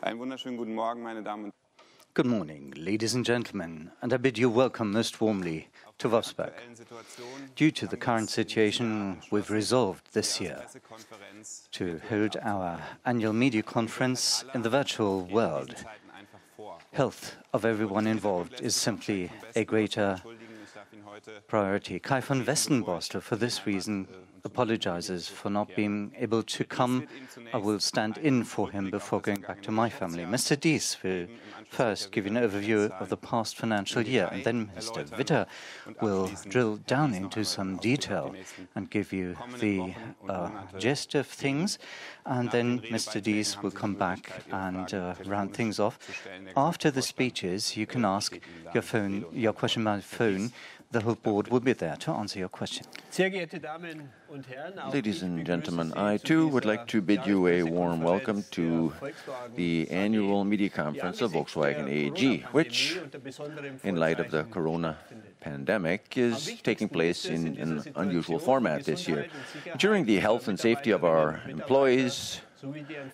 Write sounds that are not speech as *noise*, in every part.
Einen wunderschönen guten Morgen, meine Damen und Good morning, ladies and gentlemen, and I bid you welcome most warmly to Wolfsburg. Due to the current situation, we've resolved this year to hold our annual media conference in the virtual world. Health of everyone involved is simply a greater priority. Kai von Westenboster, for this reason, apologizes for not being able to come. I will stand in for him before going back to my family. Mr. Diess will first give you an overview of the past financial year, and then Mr. Witter will drill down into some detail and give you the uh, gist of things. And then Mr. Diess will come back and uh, round things off. After the speeches, you can ask your phone, your question by phone the whole board will be there to answer your question. Ladies and gentlemen, I too would like to bid you a warm welcome to the annual media conference of Volkswagen AG, which, in light of the corona pandemic, is taking place in an unusual format this year. During the health and safety of our employees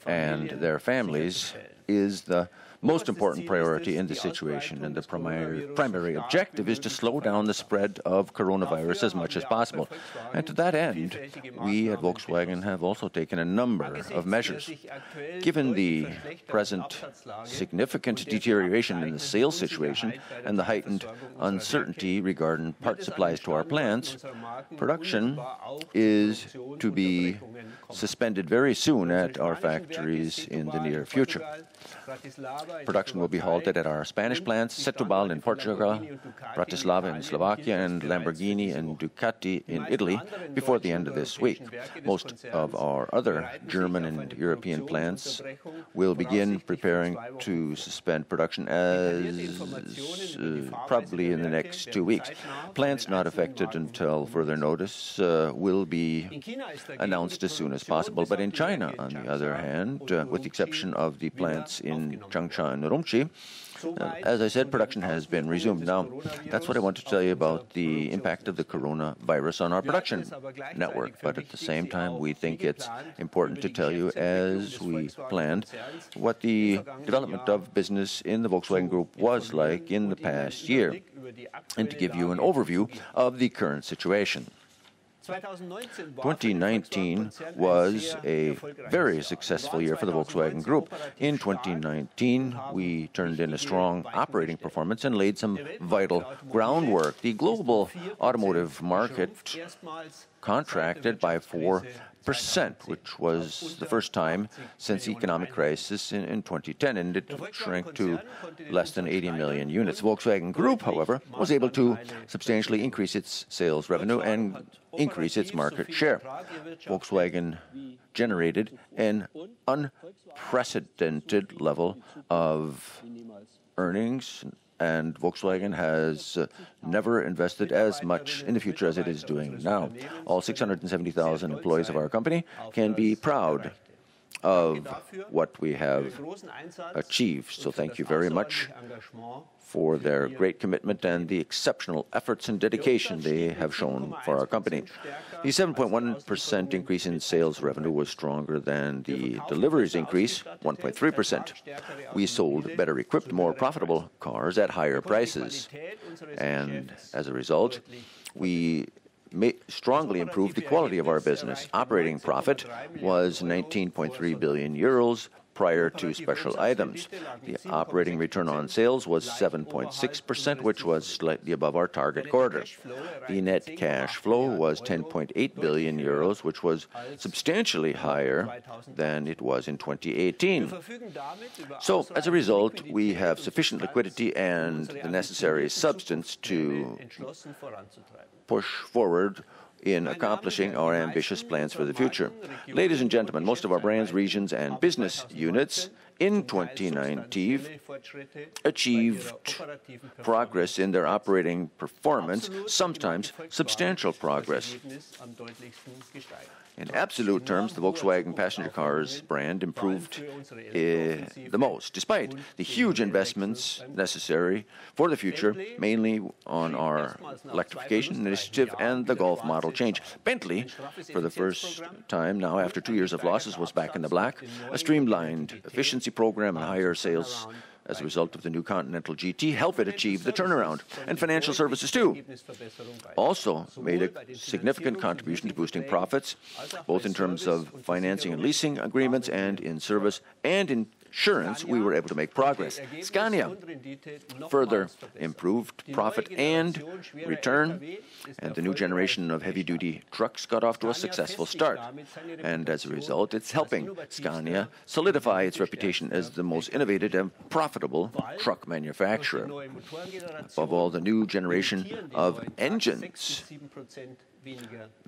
and their families is the most important priority in the situation, and the primary, primary objective is to slow down the spread of coronavirus as much as possible. And to that end, we at Volkswagen have also taken a number of measures. Given the present significant deterioration in the sales situation and the heightened uncertainty regarding part supplies to our plants, production is to be suspended very soon at our factories in the near future. Production will be halted at our Spanish plants, Setúbal in Portugal, Bratislava in Slovakia, and Lamborghini and Ducati in Italy before the end of this week. Most of our other German and European plants will begin preparing to suspend production as uh, probably in the next two weeks. Plants not affected until further notice uh, will be announced as soon as possible. But in China, on the other hand, uh, with the exception of the plants in Changsha and Urumqi, uh, as I said, production has been resumed. Now, that's what I want to tell you about the impact of the coronavirus on our production network. But at the same time, we think it's important to tell you, as we planned, what the development of business in the Volkswagen Group was like in the past year, and to give you an overview of the current situation. 2019 was a very successful year for the Volkswagen Group. In 2019, we turned in a strong operating performance and laid some vital groundwork. The global automotive market contracted by 4%, which was the first time since the economic crisis in, in 2010, and it shrank to less than 80 million units. Volkswagen Group, however, was able to substantially increase its sales revenue and increase its market share. Volkswagen generated an unprecedented level of earnings and Volkswagen has uh, never invested as much in the future as it is doing now. All 670,000 employees of our company can be proud of what we have achieved. So thank you very much for their great commitment and the exceptional efforts and dedication they have shown for our company. The 7.1% increase in sales revenue was stronger than the deliveries increase, 1.3%. We sold better equipped, more profitable cars at higher prices. And as a result, we strongly improved the quality of our business. Operating profit was 19.3 billion euros, prior to special items. The operating return on sales was 7.6%, which was slightly above our target quarter. The net cash flow was 10.8 billion euros, which was substantially higher than it was in 2018. So, as a result, we have sufficient liquidity and the necessary substance to push forward in accomplishing our ambitious plans for the future. Ladies and gentlemen, most of our brands, regions, and business units in 2019 achieved progress in their operating performance, sometimes substantial progress. In absolute terms, the Volkswagen passenger cars brand improved uh, the most, despite the huge investments necessary for the future, mainly on our electrification initiative and the Golf model change. Bentley, for the first time now after two years of losses, was back in the black. A streamlined efficiency program and higher sales as a result of the new Continental GT help it achieve the turnaround. And financial services, too, also made a significant contribution to boosting profits, both in terms of financing and leasing agreements and in service and in insurance, we were able to make progress. Scania further improved profit and return, and the new generation of heavy duty trucks got off to a successful start. And as a result, it's helping Scania solidify its reputation as the most innovative and profitable truck manufacturer. Above all, the new generation of engines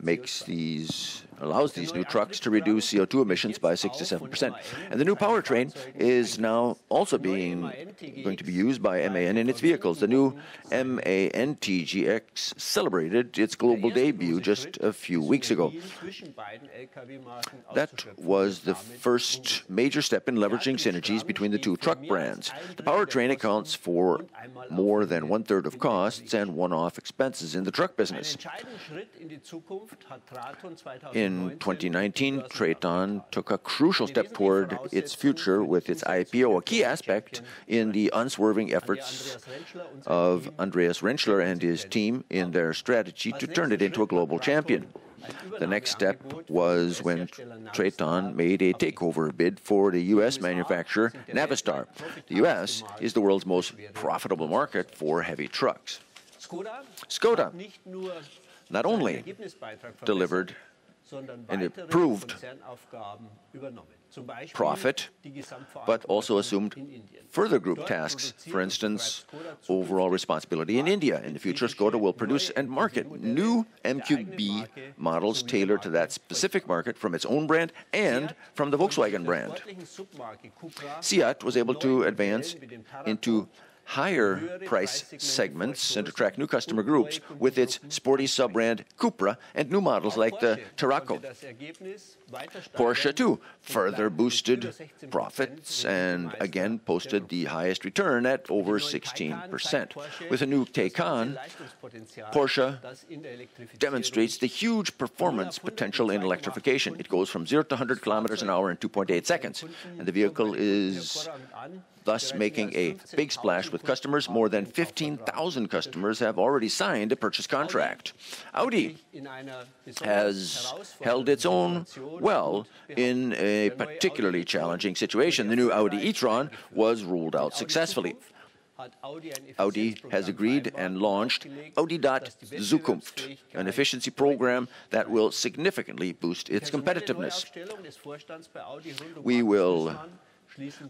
makes these allows these new trucks to reduce CO2 emissions by 6 to 7 percent. And the new powertrain is now also being going to be used by MAN in its vehicles. The new MAN TGX celebrated its global debut just a few weeks ago. That was the first major step in leveraging synergies between the two truck brands. The powertrain accounts for more than one third of costs and one off expenses in the truck business. In 2019, Traton took a crucial step toward its future with its IPO, a key aspect in the unswerving efforts of Andreas Renschler and his team in their strategy to turn it into a global champion. The next step was when Traton made a takeover bid for the U.S. manufacturer Navistar. The U.S. is the world's most profitable market for heavy trucks. Skoda not only delivered an improved profit, but also assumed further group tasks. For instance, overall responsibility in India. In the future, Skoda will produce and market new MQB models tailored to that specific market from its own brand and from the Volkswagen brand. SEAT was able to advance into higher price segments and attract new customer groups with its sporty sub-brand Cupra and new models like the Tarraco. Porsche, too, further boosted profits and again posted the highest return at over 16%. With a new Taycan, Porsche demonstrates the huge performance potential in electrification. It goes from 0 to 100 kilometers an hour in 2.8 seconds, and the vehicle is thus making a big splash with customers. More than 15,000 customers have already signed a purchase contract. Audi has held its own well in a particularly challenging situation. The new Audi e-tron was ruled out successfully. Audi has agreed and launched Audi.Zukunft, an efficiency program that will significantly boost its competitiveness. We will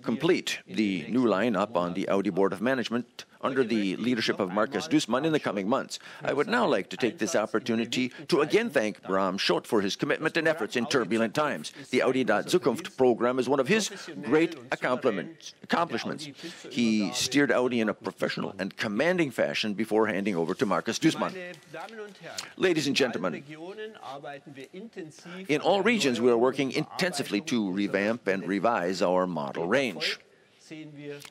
complete the new lineup on the Audi Board of Management under the leadership of Markus Duesmann in the coming months. I would now like to take this opportunity to again thank Bram Schott for his commitment and efforts in turbulent times. The Audi Zukunft program is one of his great accomplishments. He steered Audi in a professional and commanding fashion before handing over to Markus Duesmann. Ladies and gentlemen, in all regions we are working intensively to revamp and revise our model range.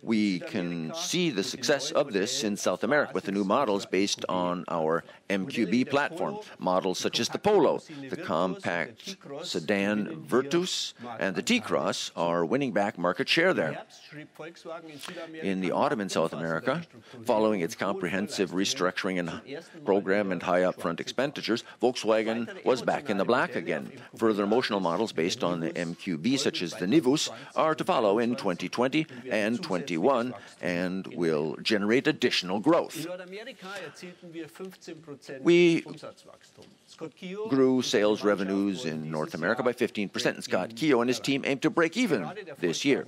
We can see the success of this in South America with the new models based on our MQB platform. Models such as the Polo, the compact sedan Virtus, and the T-Cross are winning back market share there. In the autumn in South America, following its comprehensive restructuring and program and high upfront expenditures, Volkswagen was back in the black again. Further emotional models based on the MQB, such as the Nivus, are to follow in 2020 and 21 and will generate additional growth. We grew sales revenues in North America by 15%, and Scott Keogh and his team aim to break even this year.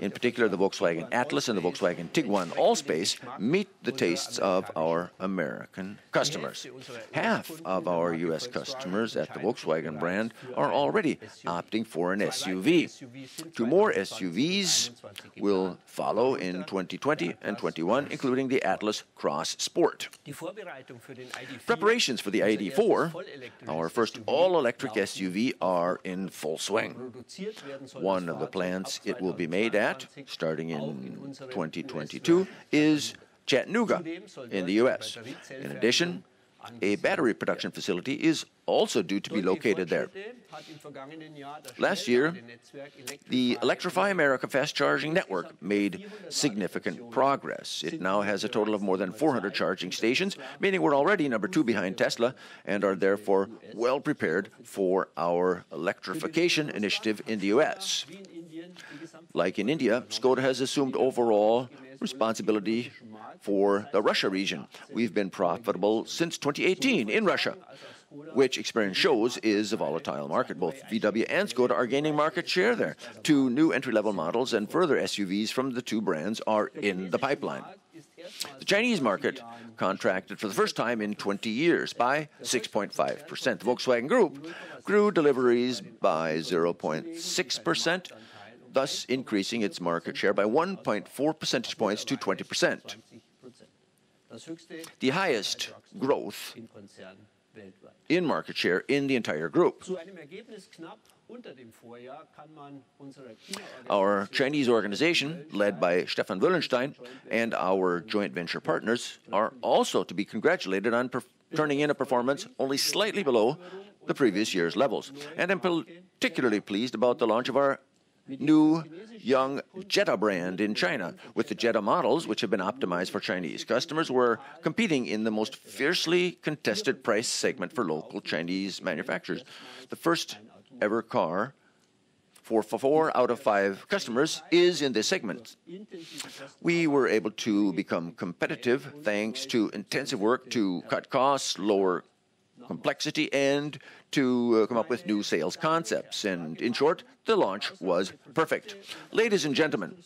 In particular, the Volkswagen Atlas and the Volkswagen Tiguan Allspace meet the tastes of our American customers. Half of our U.S. customers at the Volkswagen brand are already opting for an SUV. Two more SUVs will follow in 2020 and 21, including the Atlas Cross Sport. Preparations for the ID4, our first all-electric SUV, are in full swing. One of the plants it will be made at, starting in 2022, is Chattanooga in the U.S. In addition, a battery production facility is also due to be located there. Last year, the Electrify America fast charging network made significant progress. It now has a total of more than 400 charging stations, meaning we're already number two behind Tesla and are therefore well prepared for our electrification initiative in the US. Like in India, Skoda has assumed overall responsibility for the Russia region. We've been profitable since 2018 in Russia, which experience shows is a volatile market. Both VW and Skoda are gaining market share there. Two new entry-level models and further SUVs from the two brands are in the pipeline. The Chinese market contracted for the first time in 20 years by 6.5%. The Volkswagen Group grew deliveries by 0.6%, thus increasing its market share by 1.4 percentage points to 20%. The highest growth in market share in the entire group. Our Chinese organization, led by Stephan Wöllenstein, and our joint venture partners are also to be congratulated on turning in a performance only slightly below the previous year's levels. And I'm particularly pleased about the launch of our new young Jetta brand in China. With the Jetta models, which have been optimized for Chinese customers, we're competing in the most fiercely contested price segment for local Chinese manufacturers. The first ever car for four out of five customers is in this segment. We were able to become competitive thanks to intensive work to cut costs, lower complexity, and to uh, come up with new sales concepts. And in short, the launch was perfect. Ladies and gentlemen,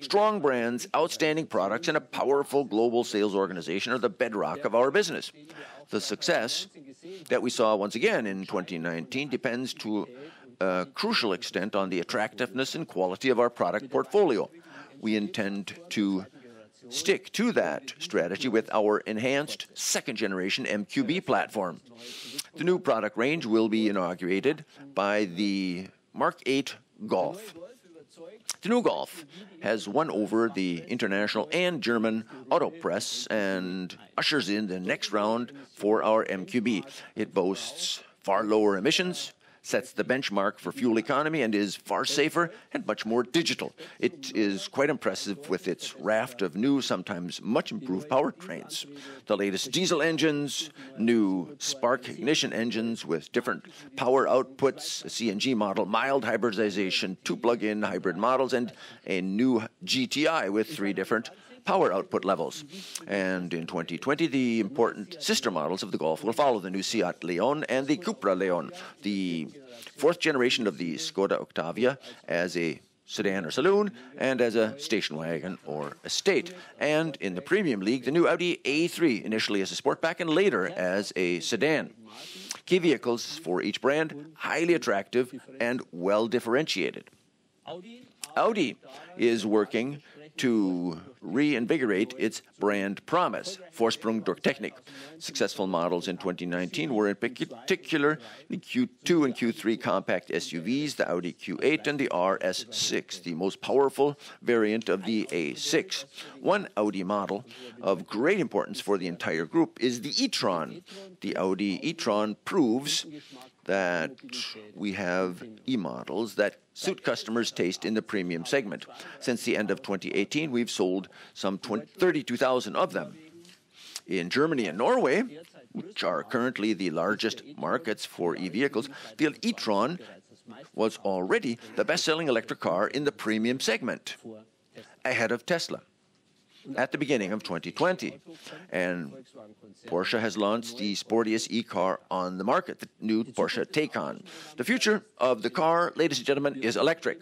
strong brands, outstanding products, and a powerful global sales organization are the bedrock of our business. The success that we saw once again in 2019 depends to a crucial extent on the attractiveness and quality of our product portfolio. We intend to stick to that strategy with our enhanced second generation MQB platform. The new product range will be inaugurated by the Mark 8 Golf. The new Golf has won over the international and German auto press and ushers in the next round for our MQB. It boasts far lower emissions, sets the benchmark for fuel economy and is far safer and much more digital. It is quite impressive with its raft of new, sometimes much improved powertrains. The latest diesel engines, new spark ignition engines with different power outputs, a CNG model, mild hybridization, two plug in hybrid models, and a new GTI with three different power output levels. And in 2020, the important sister models of the Golf will follow the new Seat Leon and the Cupra Leon, the fourth generation of the Skoda Octavia as a sedan or saloon, and as a station wagon or estate. And in the premium league, the new Audi A3, initially as a sportback and later as a sedan. Key vehicles for each brand, highly attractive and well differentiated. Audi is working to reinvigorate its brand promise, Vorsprung durch Technik. Successful models in 2019 were in particular the Q2 and Q3 compact SUVs, the Audi Q8 and the RS6, the most powerful variant of the A6. One Audi model of great importance for the entire group is the e-tron. The Audi e-tron proves that we have e models that suit customers' taste in the premium segment. Since the end of 2018, we've sold some 32,000 of them. In Germany and Norway, which are currently the largest markets for e vehicles, the e Tron was already the best selling electric car in the premium segment, ahead of Tesla at the beginning of 2020. And Porsche has launched the sportiest e-car on the market, the new Porsche Taycan. The future of the car, ladies and gentlemen, is electric.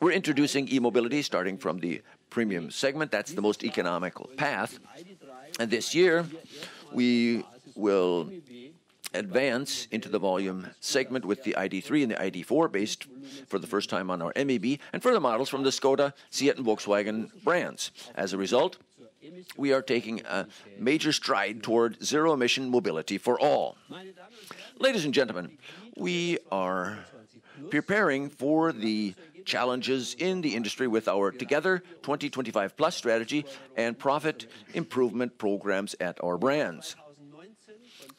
We're introducing e-mobility starting from the premium segment. That's the most economical path. And this year, we will advance into the volume segment with the ID3 and the ID4 based for the first time on our MEB and further models from the Skoda, Seat, and Volkswagen brands. As a result, we are taking a major stride toward zero emission mobility for all. Ladies and gentlemen, we are preparing for the challenges in the industry with our Together 2025 Plus strategy and profit improvement programs at our brands.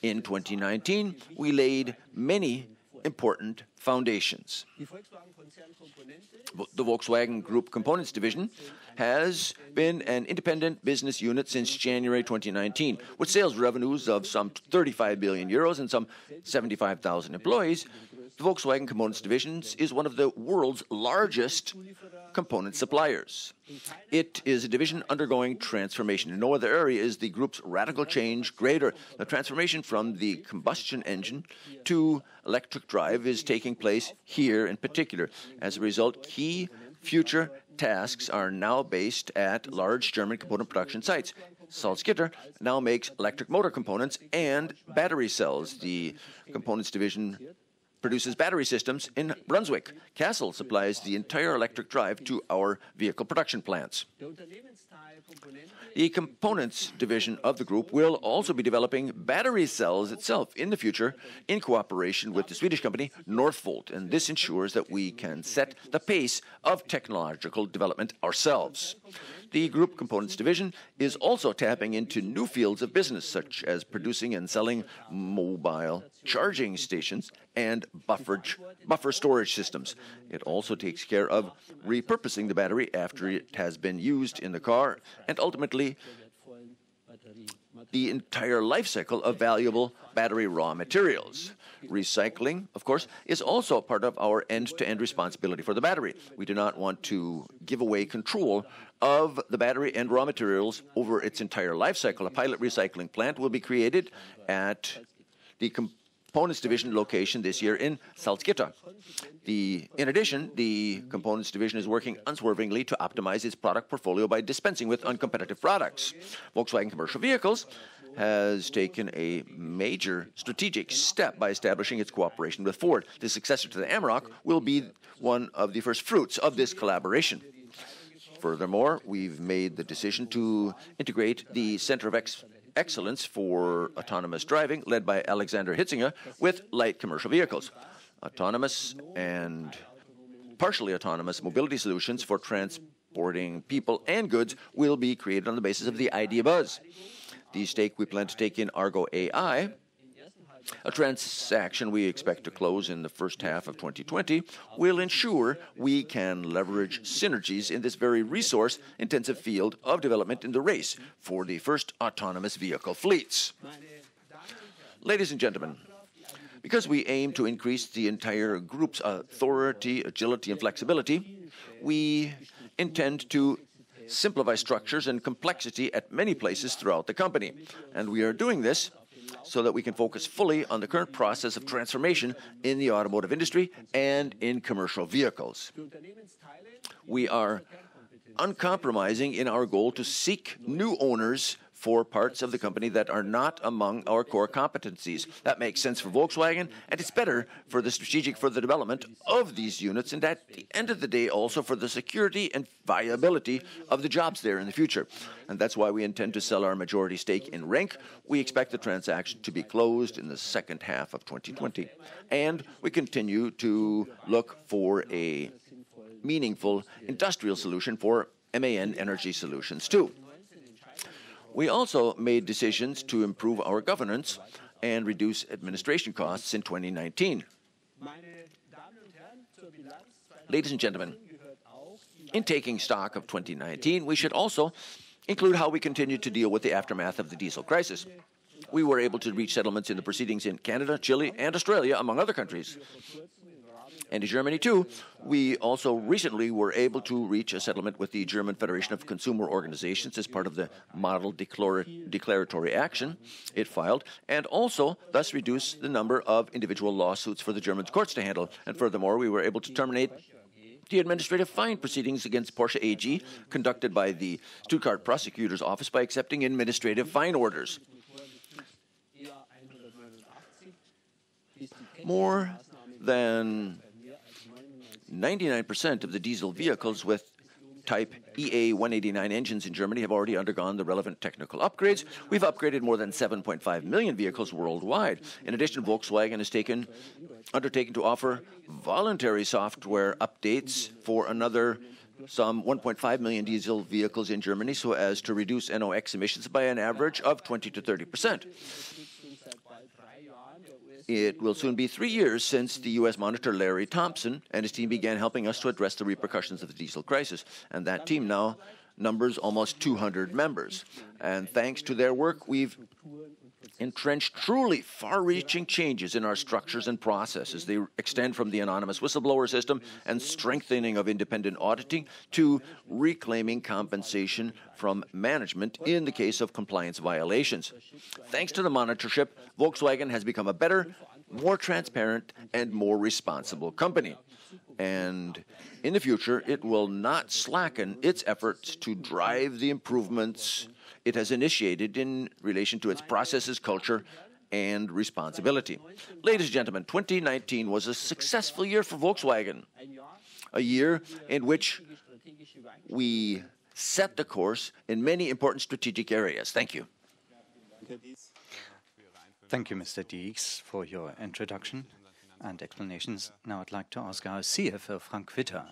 In 2019, we laid many important foundations. The Volkswagen Group Components Division has been an independent business unit since January 2019. With sales revenues of some 35 billion euros and some 75,000 employees, the Volkswagen Components Division is one of the world's largest component suppliers. It is a division undergoing transformation. In no other area is the group's radical change greater. The transformation from the combustion engine to electric drive is taking place here in particular. As a result, key future tasks are now based at large German component production sites. Salzgitter now makes electric motor components and battery cells. The components division produces battery systems in Brunswick. Kassel supplies the entire electric drive to our vehicle production plants. The components division of the group will also be developing battery cells itself in the future in cooperation with the Swedish company Northvolt, and this ensures that we can set the pace of technological development ourselves. The Group Components division is also tapping into new fields of business, such as producing and selling mobile charging stations and buffer storage systems. It also takes care of repurposing the battery after it has been used in the car and ultimately the entire life cycle of valuable battery raw materials. Recycling, of course, is also part of our end-to-end responsibility for the battery. We do not want to give away control of the battery and raw materials over its entire life cycle. A pilot recycling plant will be created at the Components Division location this year in Salzgitter. In addition, the Components Division is working unswervingly to optimize its product portfolio by dispensing with uncompetitive products. Volkswagen Commercial Vehicles has taken a major strategic step by establishing its cooperation with Ford. The successor to the Amarok will be one of the first fruits of this collaboration. Furthermore, we've made the decision to integrate the Center of Excellence for Autonomous Driving, led by Alexander Hitzinger, with light commercial vehicles. Autonomous and partially autonomous mobility solutions for transporting people and goods will be created on the basis of the ID Buzz. The stake we plan to take in Argo AI, a transaction we expect to close in the first half of 2020, will ensure we can leverage synergies in this very resource-intensive field of development in the race for the first autonomous vehicle fleets. Ladies and gentlemen, because we aim to increase the entire group's authority, agility, and flexibility, we intend to simplify structures and complexity at many places throughout the company. And we are doing this so that we can focus fully on the current process of transformation in the automotive industry and in commercial vehicles. We are uncompromising in our goal to seek new owners for parts of the company that are not among our core competencies. That makes sense for Volkswagen, and it's better for the strategic further development of these units, and at the end of the day, also for the security and viability of the jobs there in the future. And that's why we intend to sell our majority stake in RENK. We expect the transaction to be closed in the second half of 2020. And We continue to look for a meaningful industrial solution for MAN Energy Solutions too. We also made decisions to improve our governance and reduce administration costs in 2019. Ladies and gentlemen, in taking stock of 2019, we should also include how we continue to deal with the aftermath of the diesel crisis. We were able to reach settlements in the proceedings in Canada, Chile, and Australia, among other countries. And in Germany too, we also recently were able to reach a settlement with the German Federation of Consumer Organizations as part of the model declaratory action it filed, and also thus reduce the number of individual lawsuits for the German courts to handle. And furthermore, we were able to terminate the administrative fine proceedings against Porsche AG conducted by the Stuttgart Prosecutor's Office by accepting administrative fine orders. More than 99% of the diesel vehicles with Type EA 189 engines in Germany have already undergone the relevant technical upgrades. We've upgraded more than 7.5 million vehicles worldwide. In addition, Volkswagen has taken, undertaken to offer voluntary software updates for another some 1.5 million diesel vehicles in Germany so as to reduce NOx emissions by an average of 20 to 30 percent. It will soon be three years since the U.S. Monitor Larry Thompson and his team began helping us to address the repercussions of the diesel crisis. And that team now numbers almost 200 members. And thanks to their work, we've entrenched truly far reaching changes in our structures and processes. They extend from the anonymous whistleblower system and strengthening of independent auditing to reclaiming compensation from management in the case of compliance violations. Thanks to the monitorship, Volkswagen has become a better, more transparent, and more responsible company. And in the future, it will not slacken its efforts to drive the improvements it has initiated in relation to its processes, culture, and responsibility. Ladies and gentlemen, 2019 was a successful year for Volkswagen, a year in which we set the course in many important strategic areas. Thank you. Thank you, Mr. Diess, for your introduction and explanations. Now I'd like to ask our CFO, Frank Witter,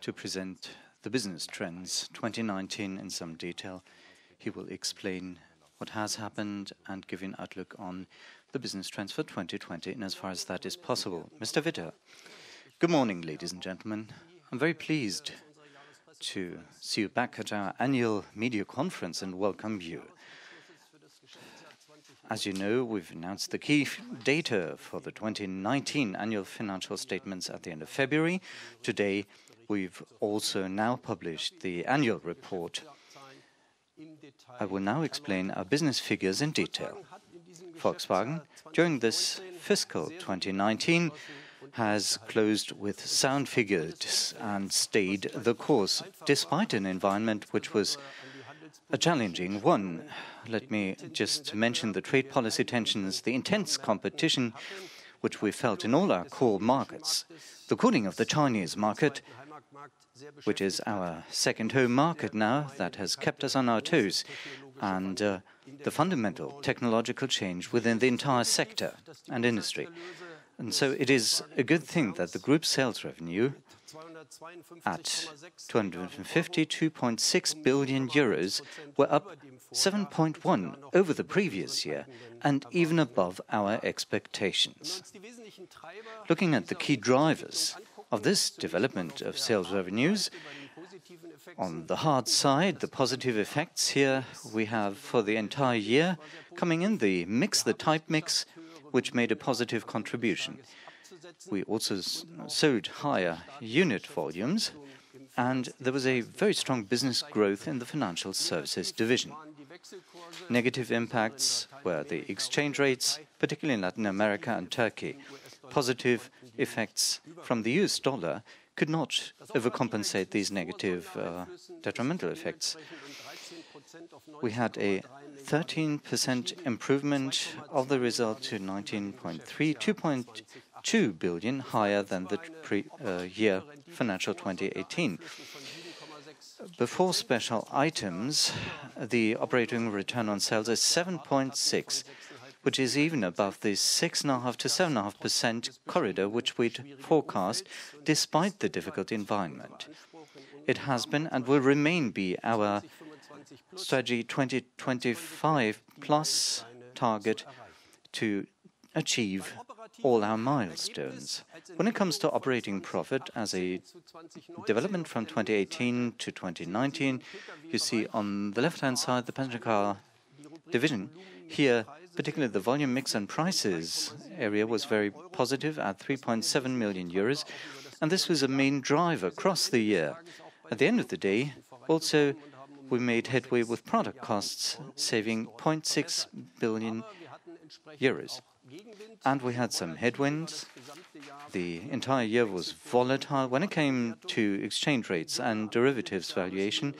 to present the business trends 2019 in some detail he will explain what has happened and give an outlook on the business trends for 2020 in as far as that is possible. Mr. Witter. Good morning, ladies and gentlemen. I'm very pleased to see you back at our annual media conference and welcome you. As you know, we've announced the key data for the 2019 annual financial statements at the end of February. Today, we've also now published the annual report I will now explain our business figures in detail. Volkswagen, during this fiscal 2019, has closed with sound figures and stayed the course, despite an environment which was a challenging one. Let me just mention the trade policy tensions, the intense competition which we felt in all our core markets, the cooling of the Chinese market, which is our second home market now, that has kept us on our toes, and uh, the fundamental technological change within the entire sector and industry. And so it is a good thing that the group sales revenue at 252.6 billion euros were up 7.1 over the previous year and even above our expectations. Looking at the key drivers of this development of sales revenues. On the hard side, the positive effects here we have for the entire year coming in the mix, the type mix, which made a positive contribution. We also sold higher unit volumes, and there was a very strong business growth in the financial services division. Negative impacts were the exchange rates, particularly in Latin America and Turkey. Positive effects from the US dollar could not overcompensate these negative uh, detrimental effects. We had a 13% improvement of the result to 19.3, 2.2 billion higher than the pre, uh, year financial 2018. Before special items, the operating return on sales is 7.6 which is even above the 6.5 to 7.5% corridor which we'd forecast despite the difficult environment. It has been and will remain be our strategy 2025 plus target to achieve all our milestones. When it comes to operating profit as a development from 2018 to 2019, you see on the left-hand side the passenger car division. Here, particularly the volume mix and prices area was very positive at 3.7 million euros, and this was a main driver across the year. At the end of the day, also, we made headway with product costs, saving 0.6 billion euros. And we had some headwinds. The entire year was volatile when it came to exchange rates and derivatives valuation.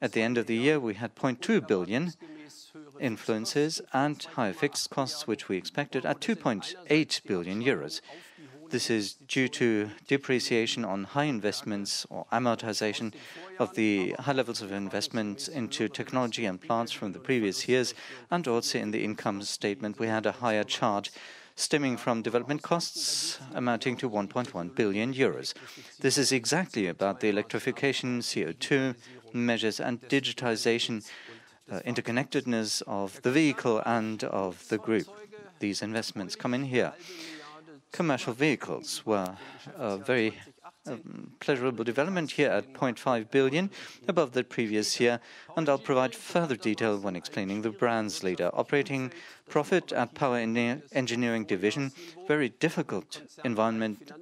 At the end of the year, we had 0.2 billion influences and higher fixed costs, which we expected at 2.8 billion euros. This is due to depreciation on high investments or amortization of the high levels of investments into technology and plants from the previous years, and also in the income statement, we had a higher charge stemming from development costs amounting to 1.1 billion euros. This is exactly about the electrification, CO2 measures, and digitization, uh, interconnectedness of the vehicle and of the group. These investments come in here commercial vehicles were a very um, pleasurable development here at 0.5 billion above the previous year, and I'll provide further detail when explaining the brands later. Operating profit at Power Engineering Division, very difficult environment,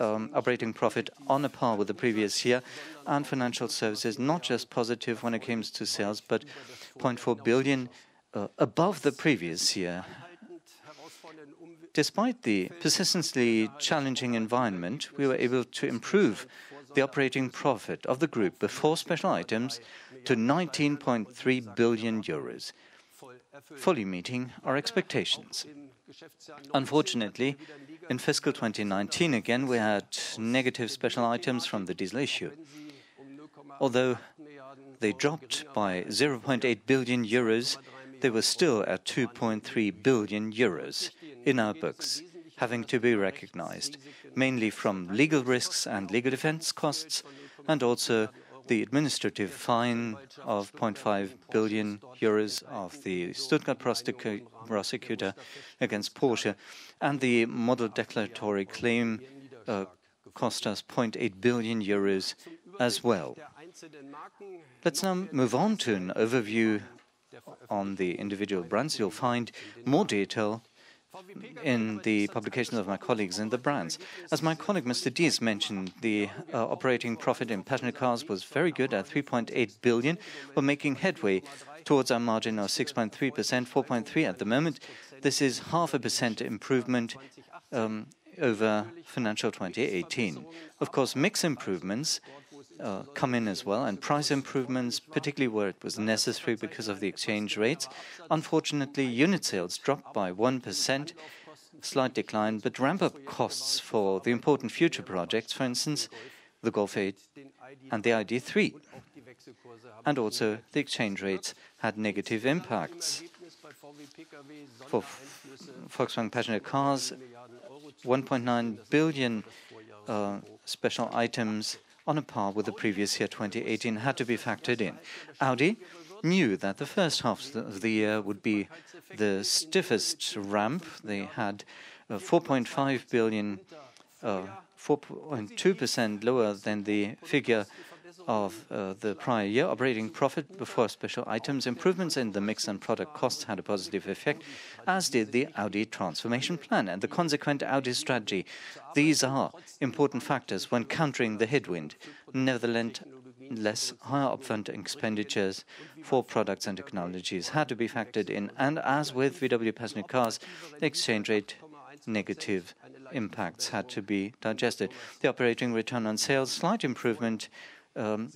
um, operating profit on a par with the previous year, and financial services not just positive when it comes to sales, but 0.4 billion uh, above the previous year. Despite the persistently challenging environment, we were able to improve the operating profit of the group before special items to 19.3 billion euros, fully meeting our expectations. Unfortunately, in fiscal 2019 again, we had negative special items from the diesel issue. Although they dropped by 0.8 billion euros, they were still at 2.3 billion euros in our books, having to be recognized, mainly from legal risks and legal defense costs, and also the administrative fine of 0.5 billion euros of the Stuttgart prosecutor against Porsche, and the model declaratory claim uh, cost us 0.8 billion euros as well. Let's now move on to an overview on the individual brands. You'll find more detail in the publications of my colleagues in the brands. As my colleague Mr. Diess mentioned, the uh, operating profit in passenger cars was very good at 3.8 billion. We're making headway towards our margin of 6.3%, 4.3 at the moment. This is half a percent improvement um, over financial 2018. Of course, mix improvements uh, come in as well, and price improvements, particularly where it was necessary because of the exchange rates. Unfortunately, unit sales dropped by 1%, slight decline, but ramp up costs for the important future projects, for instance, the Golf 8 and the ID3, and also the exchange rates had negative impacts. For Volkswagen passenger cars, 1.9 billion uh, special items on a par with the previous year 2018 had to be factored in. Audi knew that the first half of the year would be the stiffest ramp. They had uh, 4.5 billion, 4.2% uh, lower than the figure of uh, the prior year. Operating profit before special items, improvements in the mix and product costs had a positive effect, as did the Audi transformation plan and the consequent Audi strategy. These are important factors when countering the headwind. Nevertheless, less higher upfront expenditures for products and technologies had to be factored in, and as with VW passenger cars, the exchange rate negative impacts had to be digested. The operating return on sales, slight improvement um,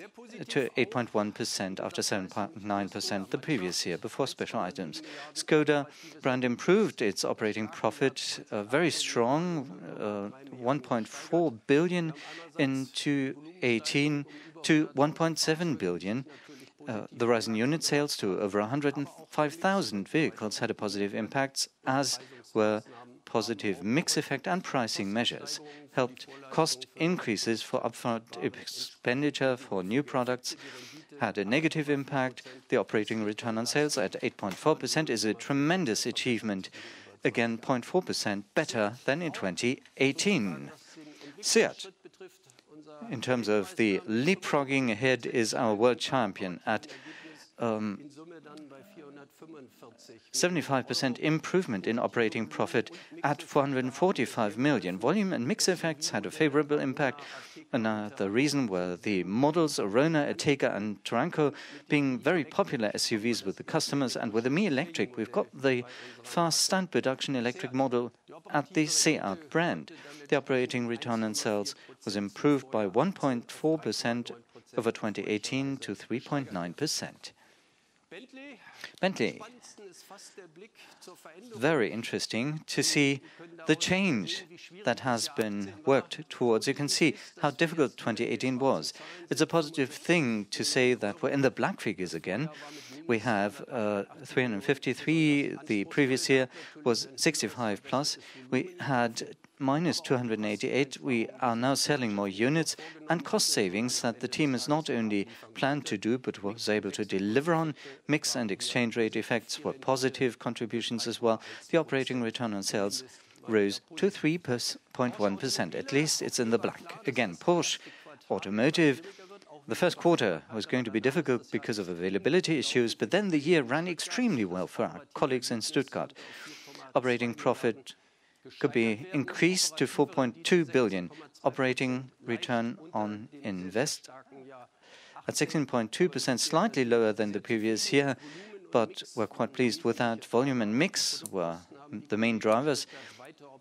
to 8.1% after 7.9% the previous year before special items. Skoda brand improved its operating profit uh, very strong, uh, 1.4 billion in 2018 to 1.7 billion. Uh, the rise in unit sales to over 105,000 vehicles had a positive impact, as were positive mix effect and pricing measures helped cost increases for upfront expenditure for new products had a negative impact. The operating return on sales at 8.4% is a tremendous achievement, again 0.4% better than in 2018. SEAT, in terms of the leapfrogging ahead, is our world champion at um, 75% improvement in operating profit at 445 million. Volume and mix effects had a favorable impact. Another reason were the models Arona, Ateca, and Tarraco being very popular SUVs with the customers. And with the Mii Electric, we've got the fast stand production electric model at the Seat brand. The operating return on sales was improved by 1.4% over 2018 to 3.9%. Bentley. Very interesting to see the change that has been worked towards. You can see how difficult 2018 was. It's a positive thing to say that we're in the black figures again. We have uh, 353. The previous year was 65 plus. We had minus 288. We are now selling more units and cost savings that the team has not only planned to do but was able to deliver on. Mix and exchange rate effects were positive contributions as well. The operating return on sales rose to 3.1%. At least it's in the black. Again, Porsche Automotive the first quarter was going to be difficult because of availability issues, but then the year ran extremely well for our colleagues in Stuttgart. Operating profit could be increased to 4.2 billion. Operating return on invest at 16.2%, slightly lower than the previous year, but we're quite pleased with that. Volume and mix were the main drivers.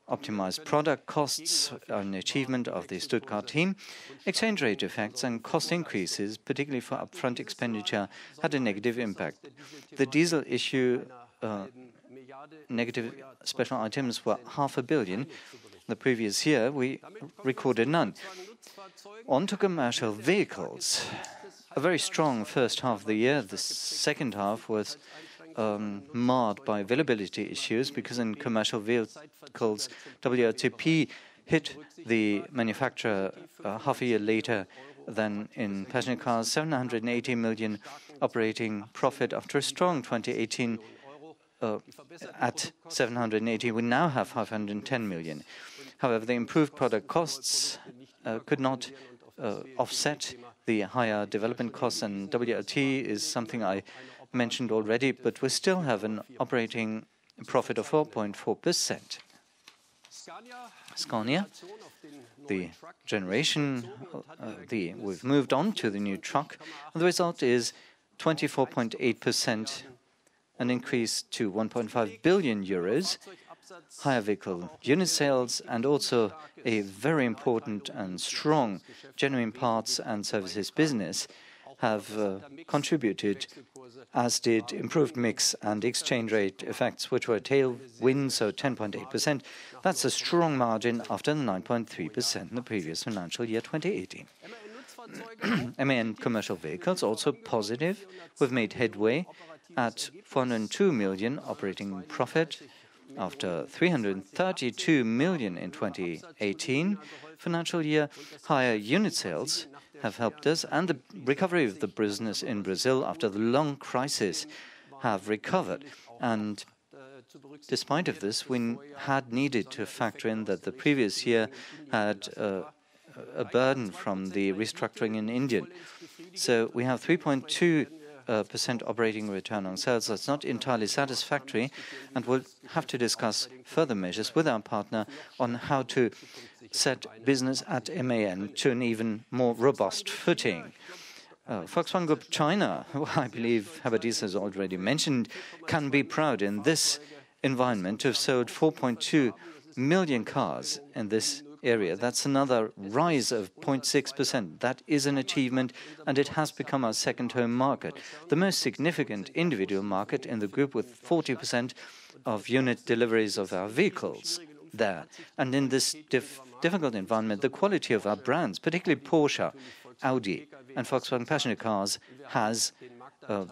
Optimized product costs are an achievement of the Stuttgart team. Exchange rate effects and cost increases, particularly for upfront expenditure, had a negative impact. The diesel issue uh, negative special items were half a billion. The previous year, we recorded none. On to commercial vehicles. A very strong first half of the year. The second half was um, marred by availability issues because in commercial vehicles, WLTP hit the manufacturer uh, half a year later than in passenger cars, 780 million operating profit after a strong 2018 uh, at 780. We now have 510 million. However, the improved product costs uh, could not uh, offset the higher development costs, and WLT is something I mentioned already, but we still have an operating profit of 4.4%. Scania, the generation, uh, the, we've moved on to the new truck, and the result is 24.8%, an increase to 1.5 billion euros, higher vehicle unit sales, and also a very important and strong genuine parts and services business have uh, contributed, as did improved mix and exchange rate effects, which were tailwind, so 10.8%. That's a strong margin after the 9.3% in the previous financial year 2018. *clears throat* MAN commercial vehicles also positive. We've made headway at 402 million operating profit after 332 million in 2018 financial year. Higher unit sales have helped us, and the recovery of the business in Brazil after the long crisis have recovered. And despite of this, we had needed to factor in that the previous year had uh, a burden from the restructuring in India. So we have 3.2 uh, percent operating return on sales. That's not entirely satisfactory, and we'll have to discuss further measures with our partner on how to set business at MAN to an even more robust footing. Uh, Volkswagen Group China, *laughs* who I believe Herbert has already mentioned, can be proud in this environment to have sold 4.2 million cars in this area. That's another rise of 0.6%. That is an achievement, and it has become our second home market, the most significant individual market in the group, with 40% of unit deliveries of our vehicles there. And in this dif difficult environment, the quality of our brands, particularly Porsche, Audi, and Volkswagen passenger cars, has uh,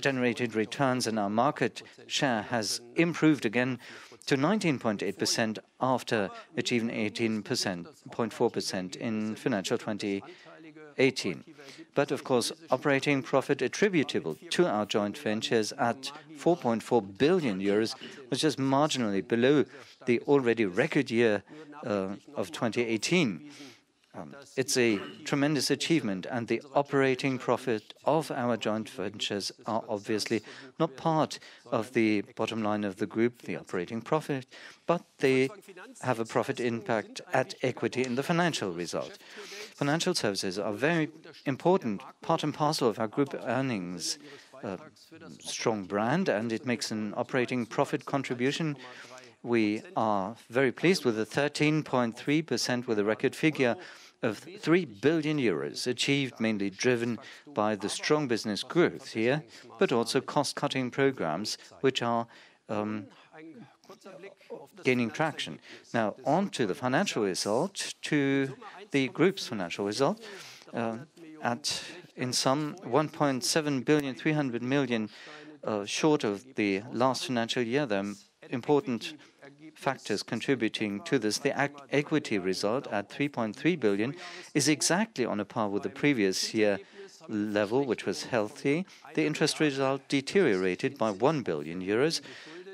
generated returns, and our market share has improved again to 19.8% after achieving 18.4% in financial 2018. But of course, operating profit attributable to our joint ventures at 4.4 billion euros was just marginally below the already record year uh, of 2018. Um, it's a tremendous achievement, and the operating profit of our joint ventures are obviously not part of the bottom line of the group, the operating profit, but they have a profit impact at equity in the financial result. Financial services are very important, part and parcel of our group earnings. Uh, strong brand, and it makes an operating profit contribution we are very pleased with the 13.3% with a record figure of 3 billion euros, achieved mainly driven by the strong business growth here, but also cost-cutting programs, which are um, gaining traction. Now, on to the financial result, to the group's financial result. Uh, at in sum 1.7 billion, 300 million uh, short of the last financial year. Are important factors contributing to this. The equity result at 3.3 billion is exactly on a par with the previous year level, which was healthy. The interest result deteriorated by 1 billion euros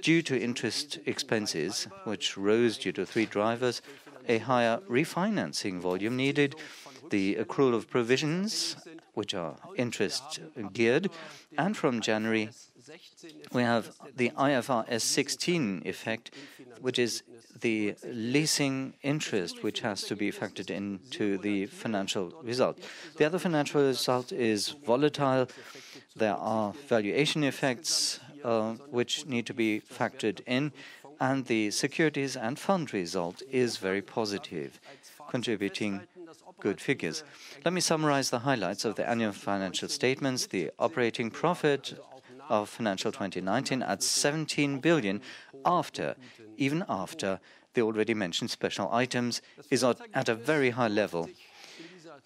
due to interest expenses, which rose due to three drivers a higher refinancing volume needed, the accrual of provisions, which are interest geared, and from January we have the IFRS 16 effect, which is the leasing interest which has to be factored into the financial result. The other financial result is volatile. There are valuation effects uh, which need to be factored in, and the securities and fund result is very positive, contributing good figures. Let me summarize the highlights of the annual financial statements. The operating profit of financial 2019 at 17 billion after, even after the already mentioned special items, is at a very high level.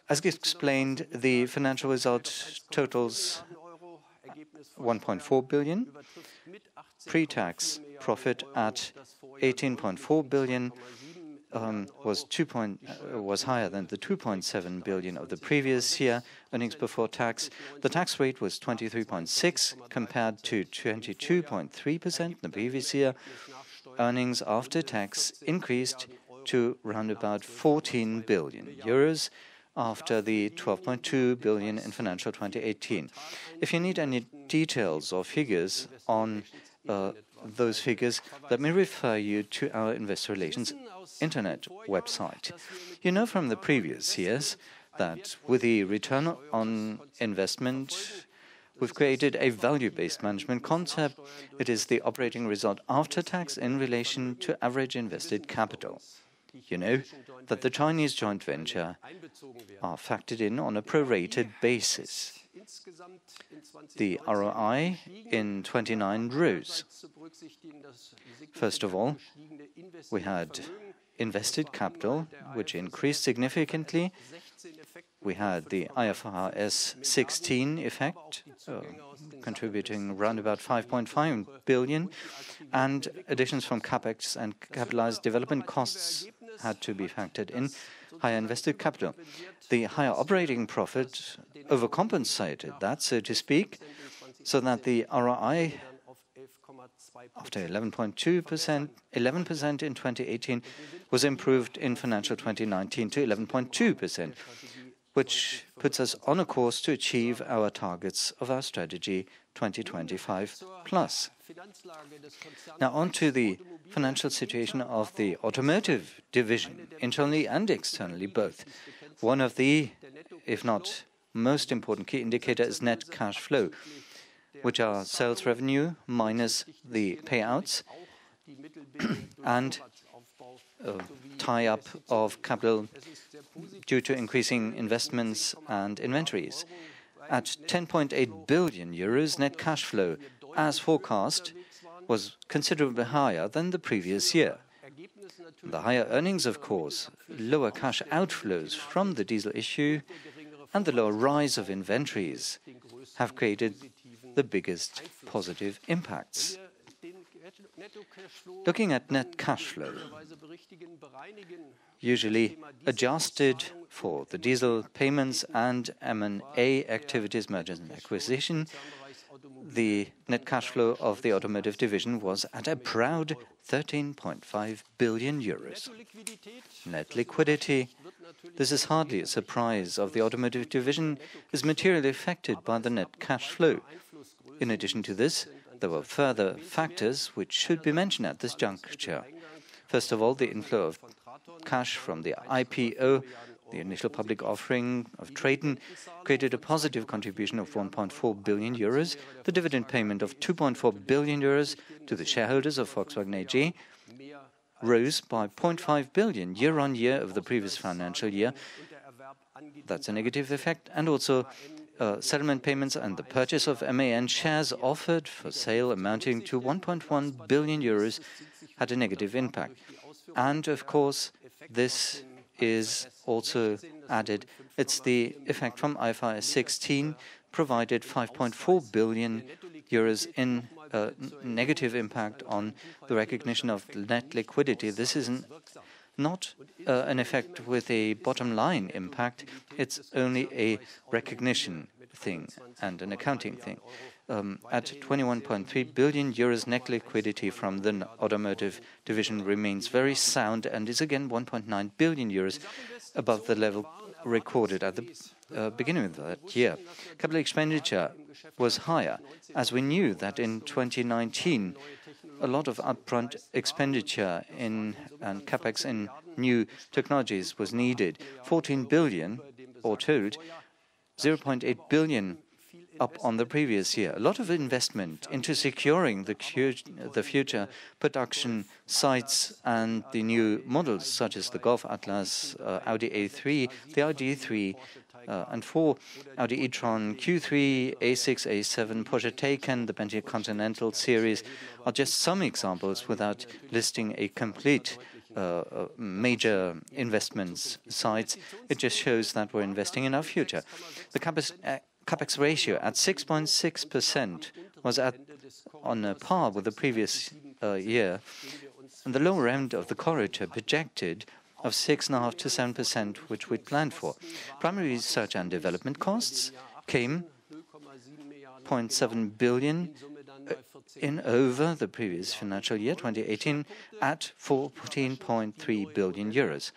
As explained, the financial result totals 1.4 billion, pre-tax profit at 18.4 billion, um, was, point, uh, was higher than the 2.7 billion of the previous year. Earnings before tax, the tax rate was 23.6 compared to 22.3% in the previous year. Earnings after tax increased to around about 14 billion euros after the 12.2 billion in financial 2018. If you need any details or figures on uh, those figures, let me refer you to our investor relations internet website. You know from the previous years that with the return on investment, we've created a value based management concept. It is the operating result after tax in relation to average invested capital. You know that the Chinese joint venture are factored in on a prorated basis. The ROI in 29 rose. First of all, we had invested capital, which increased significantly. We had the IFRS 16 effect, uh, contributing around about 5.5 billion, and additions from capex and capitalized development costs had to be factored in. Higher invested capital. The higher operating profit overcompensated that, so to speak, so that the ROI after 11.2%, 11% in 2018 was improved in financial 2019 to 11.2%, which puts us on a course to achieve our targets of our strategy 2025 plus. Now on to the financial situation of the automotive division, internally and externally both. One of the, if not most important key indicator is net cash flow which are sales revenue minus the payouts and uh, tie up of capital due to increasing investments and inventories. At 10.8 billion euros, net cash flow, as forecast, was considerably higher than the previous year. The higher earnings, of course, lower cash outflows from the diesel issue, and the lower rise of inventories have created the biggest positive impacts. Looking at net cash flow, usually adjusted for the diesel payments and M&A activities, mergers and acquisition, the net cash flow of the automotive division was at a proud 13.5 billion euros. Net liquidity, this is hardly a surprise of the automotive division, is materially affected by the net cash flow. In addition to this, there were further factors which should be mentioned at this juncture. First of all, the inflow of cash from the IPO, the initial public offering of TRATON, created a positive contribution of 1.4 billion euros. The dividend payment of 2.4 billion euros to the shareholders of Volkswagen AG rose by 0.5 billion year on year of the previous financial year, That's a negative effect. And also uh, settlement payments and the purchase of MAN shares offered for sale amounting to 1.1 billion euros had a negative impact. And of course, this is also added. It's the effect from IFRS 16 provided 5.4 billion euros in uh, negative impact on the recognition of net liquidity. This is an, not uh, an effect with a bottom line impact, it's only a recognition thing and an accounting thing. Um, at 21.3 billion euros, net liquidity from the automotive division remains very sound and is again 1.9 billion euros above the level recorded at the uh, beginning of that year. Capital expenditure was higher, as we knew that in 2019 a lot of upfront expenditure in and capex in new technologies was needed. 14 billion, or told, 0.8 billion up on the previous year. A lot of investment into securing the, the future production sites and the new models, such as the Golf Atlas, uh, Audi A3, the Audi 3, uh, and 4, Audi e-tron Q3, A6, A7, Porsche Taycan, the Bentley Continental series are just some examples without listing a complete uh, uh major investments sites. It just shows that we're investing in our future. The campus uh, capex ratio at 6.6% was at on a par with the previous uh, year, and the lower end of the corridor projected of 6.5 to 7%, which we'd planned for. Primary research and development costs came 0.7 billion uh, in over the previous financial year, 2018, at 14.3 billion euros.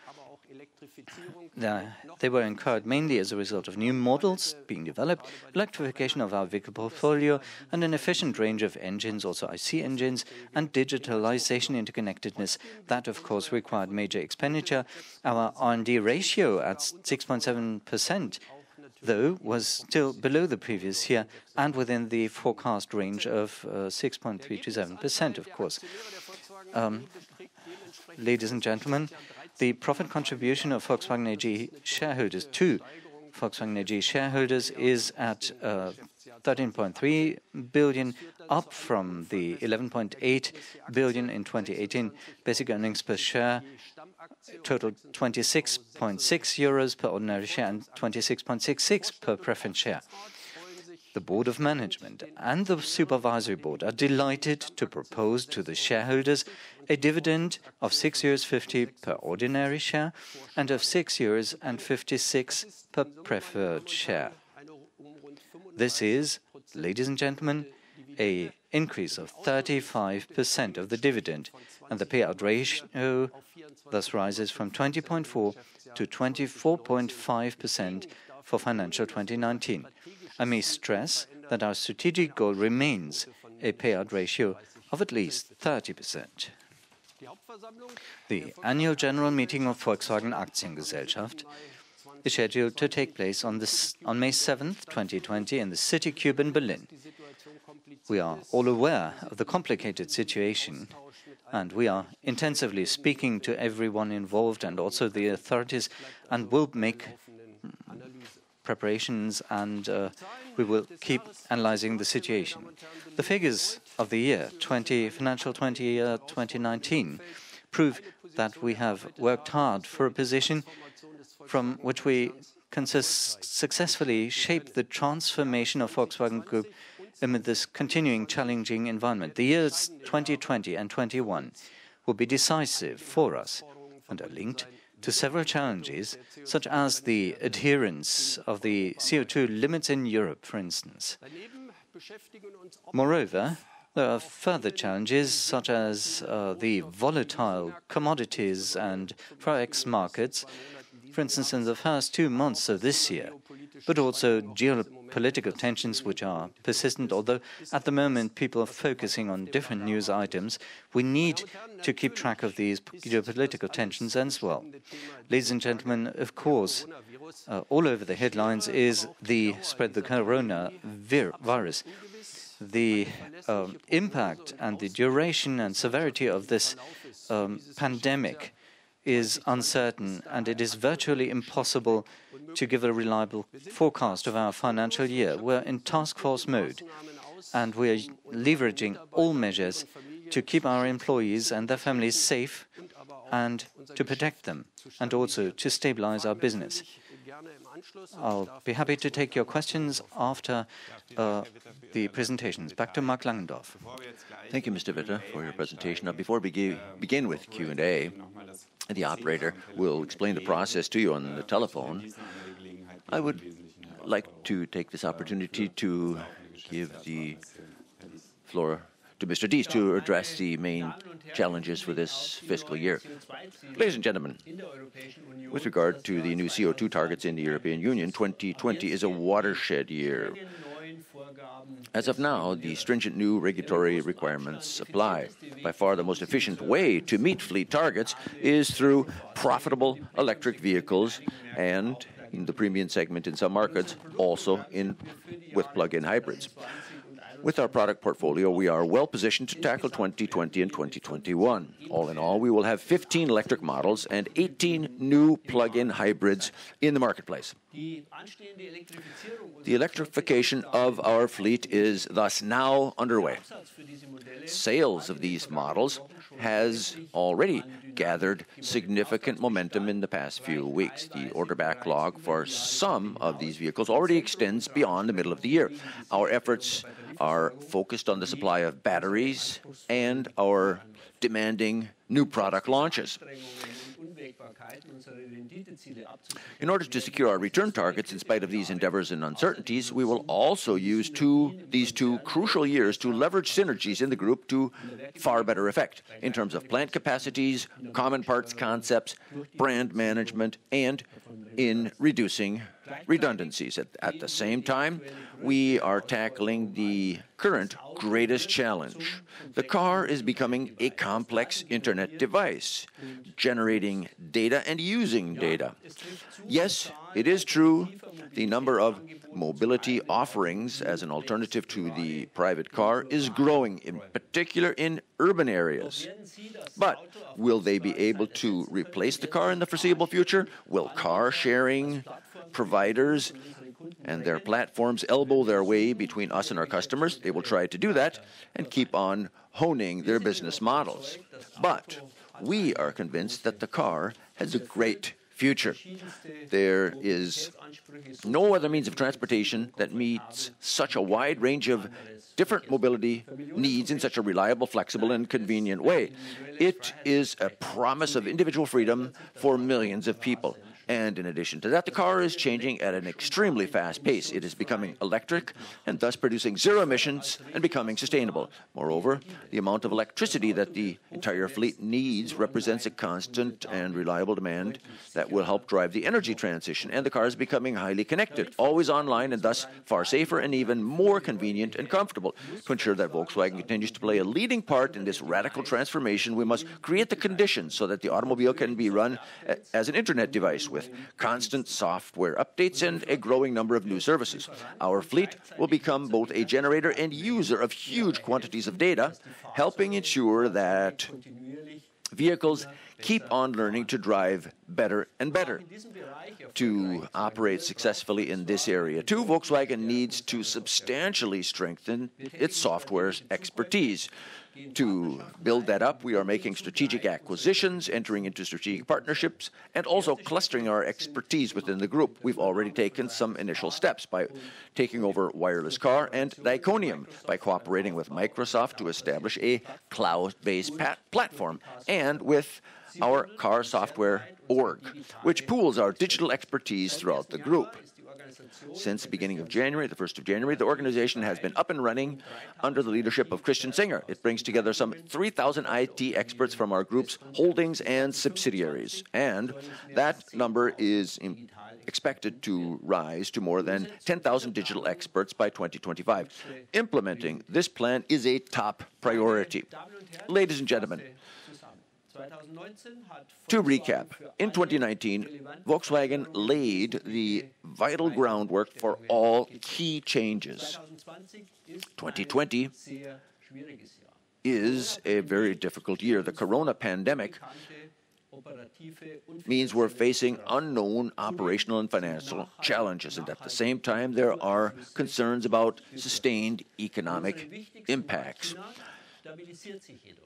They were incurred mainly as a result of new models being developed, electrification of our vehicle portfolio, and an efficient range of engines, also IC engines, and digitalization interconnectedness. That, of course, required major expenditure. Our R&D ratio at 6.7% though, was still below the previous year and within the forecast range of uh, 6.3 to 7%, of course. Um, ladies and gentlemen, the profit contribution of Volkswagen AG shareholders to Volkswagen AG shareholders is at uh, 13.3 billion, up from the 11.8 billion in 2018. Basic earnings per share totaled 26.6 euros per ordinary share and 26.66 per preference share. The Board of Management and the Supervisory Board are delighted to propose to the shareholders a dividend of 6 euros 50 per ordinary share and of 6 euros and 56 per preferred share. This is, ladies and gentlemen, a increase of 35% of the dividend, and the payout ratio thus rises from 20.4 to 24.5% for financial 2019. I may stress that our strategic goal remains a payout ratio of at least 30%. The annual general meeting of Volkswagen Aktiengesellschaft is scheduled to take place on, this, on May 7, 2020, in the City Cube in Berlin. We are all aware of the complicated situation, and we are intensively speaking to everyone involved and also the authorities, and will make preparations and uh, we will keep analyzing the situation. The figures of the year 20 financial 20 uh, 2019 prove that we have worked hard for a position from which we can successfully shape the transformation of Volkswagen Group amid this continuing challenging environment. The years 2020 and 21 will be decisive for us and are linked to several challenges, such as the adherence of the CO2 limits in Europe, for instance. Moreover, there are further challenges such as uh, the volatile commodities and forex markets for instance, in the first two months of this year, but also geopolitical tensions which are persistent. Although at the moment people are focusing on different news items, we need to keep track of these geopolitical tensions as well. Ladies and gentlemen, of course, uh, all over the headlines is the spread of the corona virus. The um, impact and the duration and severity of this um, pandemic is uncertain, and it is virtually impossible to give a reliable forecast of our financial year. We're in task force mode, and we are leveraging all measures to keep our employees and their families safe and to protect them, and also to stabilize our business. I'll be happy to take your questions after uh, the presentations. Back to Mark Langendorf. Thank you, Mr. Witter, for your presentation. Now, before we begin with Q&A, the operator will explain the process to you on the telephone. I would like to take this opportunity to give the floor to Mr. Diess to address the main challenges for this fiscal year. Ladies and gentlemen, with regard to the new CO2 targets in the European Union, 2020 is a watershed year. As of now, the stringent new regulatory requirements apply. By far the most efficient way to meet fleet targets is through profitable electric vehicles and in the premium segment in some markets, also in with plug-in hybrids. With our product portfolio, we are well positioned to tackle 2020 and 2021. All in all, we will have 15 electric models and 18 new plug-in hybrids in the marketplace. The electrification of our fleet is thus now underway. Sales of these models has already gathered significant momentum in the past few weeks. The order backlog for some of these vehicles already extends beyond the middle of the year. Our efforts are focused on the supply of batteries and are demanding new product launches. In order to secure our return targets in spite of these endeavors and uncertainties, we will also use two, these two crucial years to leverage synergies in the group to far better effect in terms of plant capacities, common parts concepts, brand management, and in reducing redundancies. At, at the same time, we are tackling the current greatest challenge. The car is becoming a complex internet device, generating data and using data. Yes, it is true, the number of mobility offerings as an alternative to the private car is growing, in particular in urban areas. But will they be able to replace the car in the foreseeable future? Will car sharing providers and their platforms elbow their way between us and our customers. They will try to do that and keep on honing their business models. But we are convinced that the car has a great future. There is no other means of transportation that meets such a wide range of different mobility needs in such a reliable, flexible, and convenient way. It is a promise of individual freedom for millions of people. And in addition to that, the car is changing at an extremely fast pace. It is becoming electric and thus producing zero emissions and becoming sustainable. Moreover, the amount of electricity that the entire fleet needs represents a constant and reliable demand that will help drive the energy transition. And the car is becoming highly connected, always online, and thus far safer and even more convenient and comfortable. To ensure that Volkswagen continues to play a leading part in this radical transformation, we must create the conditions so that the automobile can be run as an internet device with constant software updates and a growing number of new services. Our fleet will become both a generator and user of huge quantities of data, helping ensure that vehicles keep on learning to drive better and better. To operate successfully in this area, too, Volkswagen needs to substantially strengthen its software expertise. To build that up, we are making strategic acquisitions, entering into strategic partnerships, and also clustering our expertise within the group. We've already taken some initial steps by taking over Wireless Car and Diconium, by cooperating with Microsoft to establish a cloud based platform, and with our car software org, which pools our digital expertise throughout the group. Since the beginning of January, the 1st of January, the organization has been up and running under the leadership of Christian Senger. It brings together some 3,000 IT experts from our group's holdings and subsidiaries. And that number is expected to rise to more than 10,000 digital experts by 2025. Implementing this plan is a top priority. Ladies and gentlemen, to recap, in 2019, Volkswagen laid the vital groundwork for all key changes. 2020 is a very difficult year. The corona pandemic means we're facing unknown operational and financial challenges, and at the same time, there are concerns about sustained economic impacts.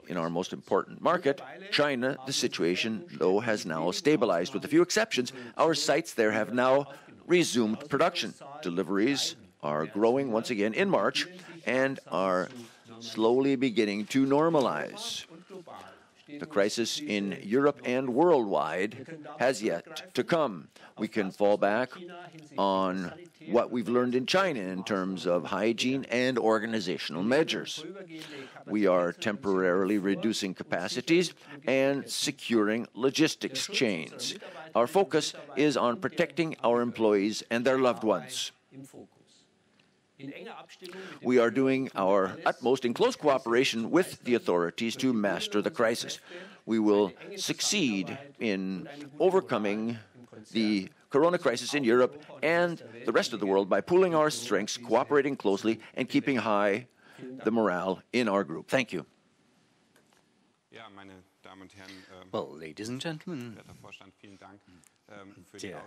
In our most important market, China, the situation, though, has now stabilized. With a few exceptions, our sites there have now resumed production. Deliveries are growing once again in March and are slowly beginning to normalize. The crisis in Europe and worldwide has yet to come. We can fall back on what we've learned in China in terms of hygiene and organizational measures. We are temporarily reducing capacities and securing logistics chains. Our focus is on protecting our employees and their loved ones. We are doing our utmost in close cooperation with the authorities to master the crisis. We will succeed in overcoming the corona crisis in Europe and the rest of the world by pooling our strengths, cooperating closely, and keeping high the morale in our group. Thank you. Well, ladies and gentlemen, dear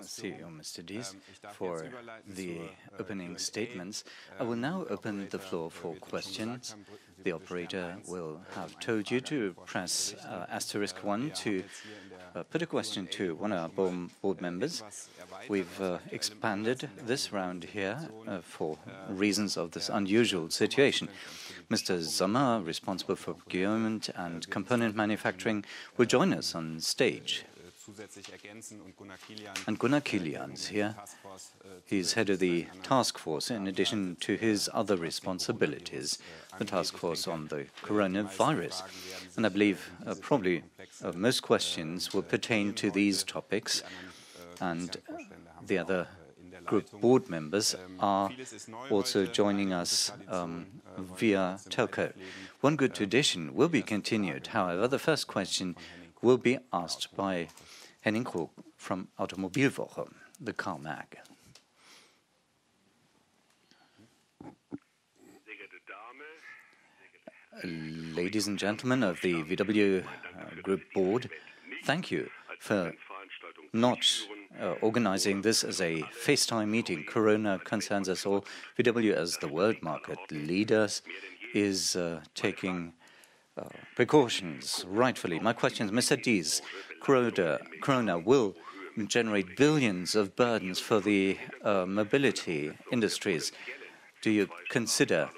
CEO Mr. Diess, for the opening statements. I will now open the floor for questions. The operator will have told you to press äh, asterisk one to uh, put a question to one of our board members. We've uh, expanded this round here uh, for reasons of this unusual situation. Mr. Sommer, responsible for procurement and component manufacturing, will join us on stage. And Gunnar Kilian is here. He's head of the task force in addition to his other responsibilities, the task force on the coronavirus. And I believe uh, probably uh, most questions will pertain to these topics, and uh, the other group board members are also joining us um, via telco. One good tradition will be continued. However, the first question will be asked by Henning Krogh from Automobilwoche, the car mag. Ladies and gentlemen of the VW uh, Group board, thank you for not Uh, organizing this as a FaceTime meeting. Corona concerns us all. VW, as the world market leaders, is uh, taking uh, precautions rightfully. My question is, Mr. Diess, corona will generate billions of burdens for the mobility industries. Do you consider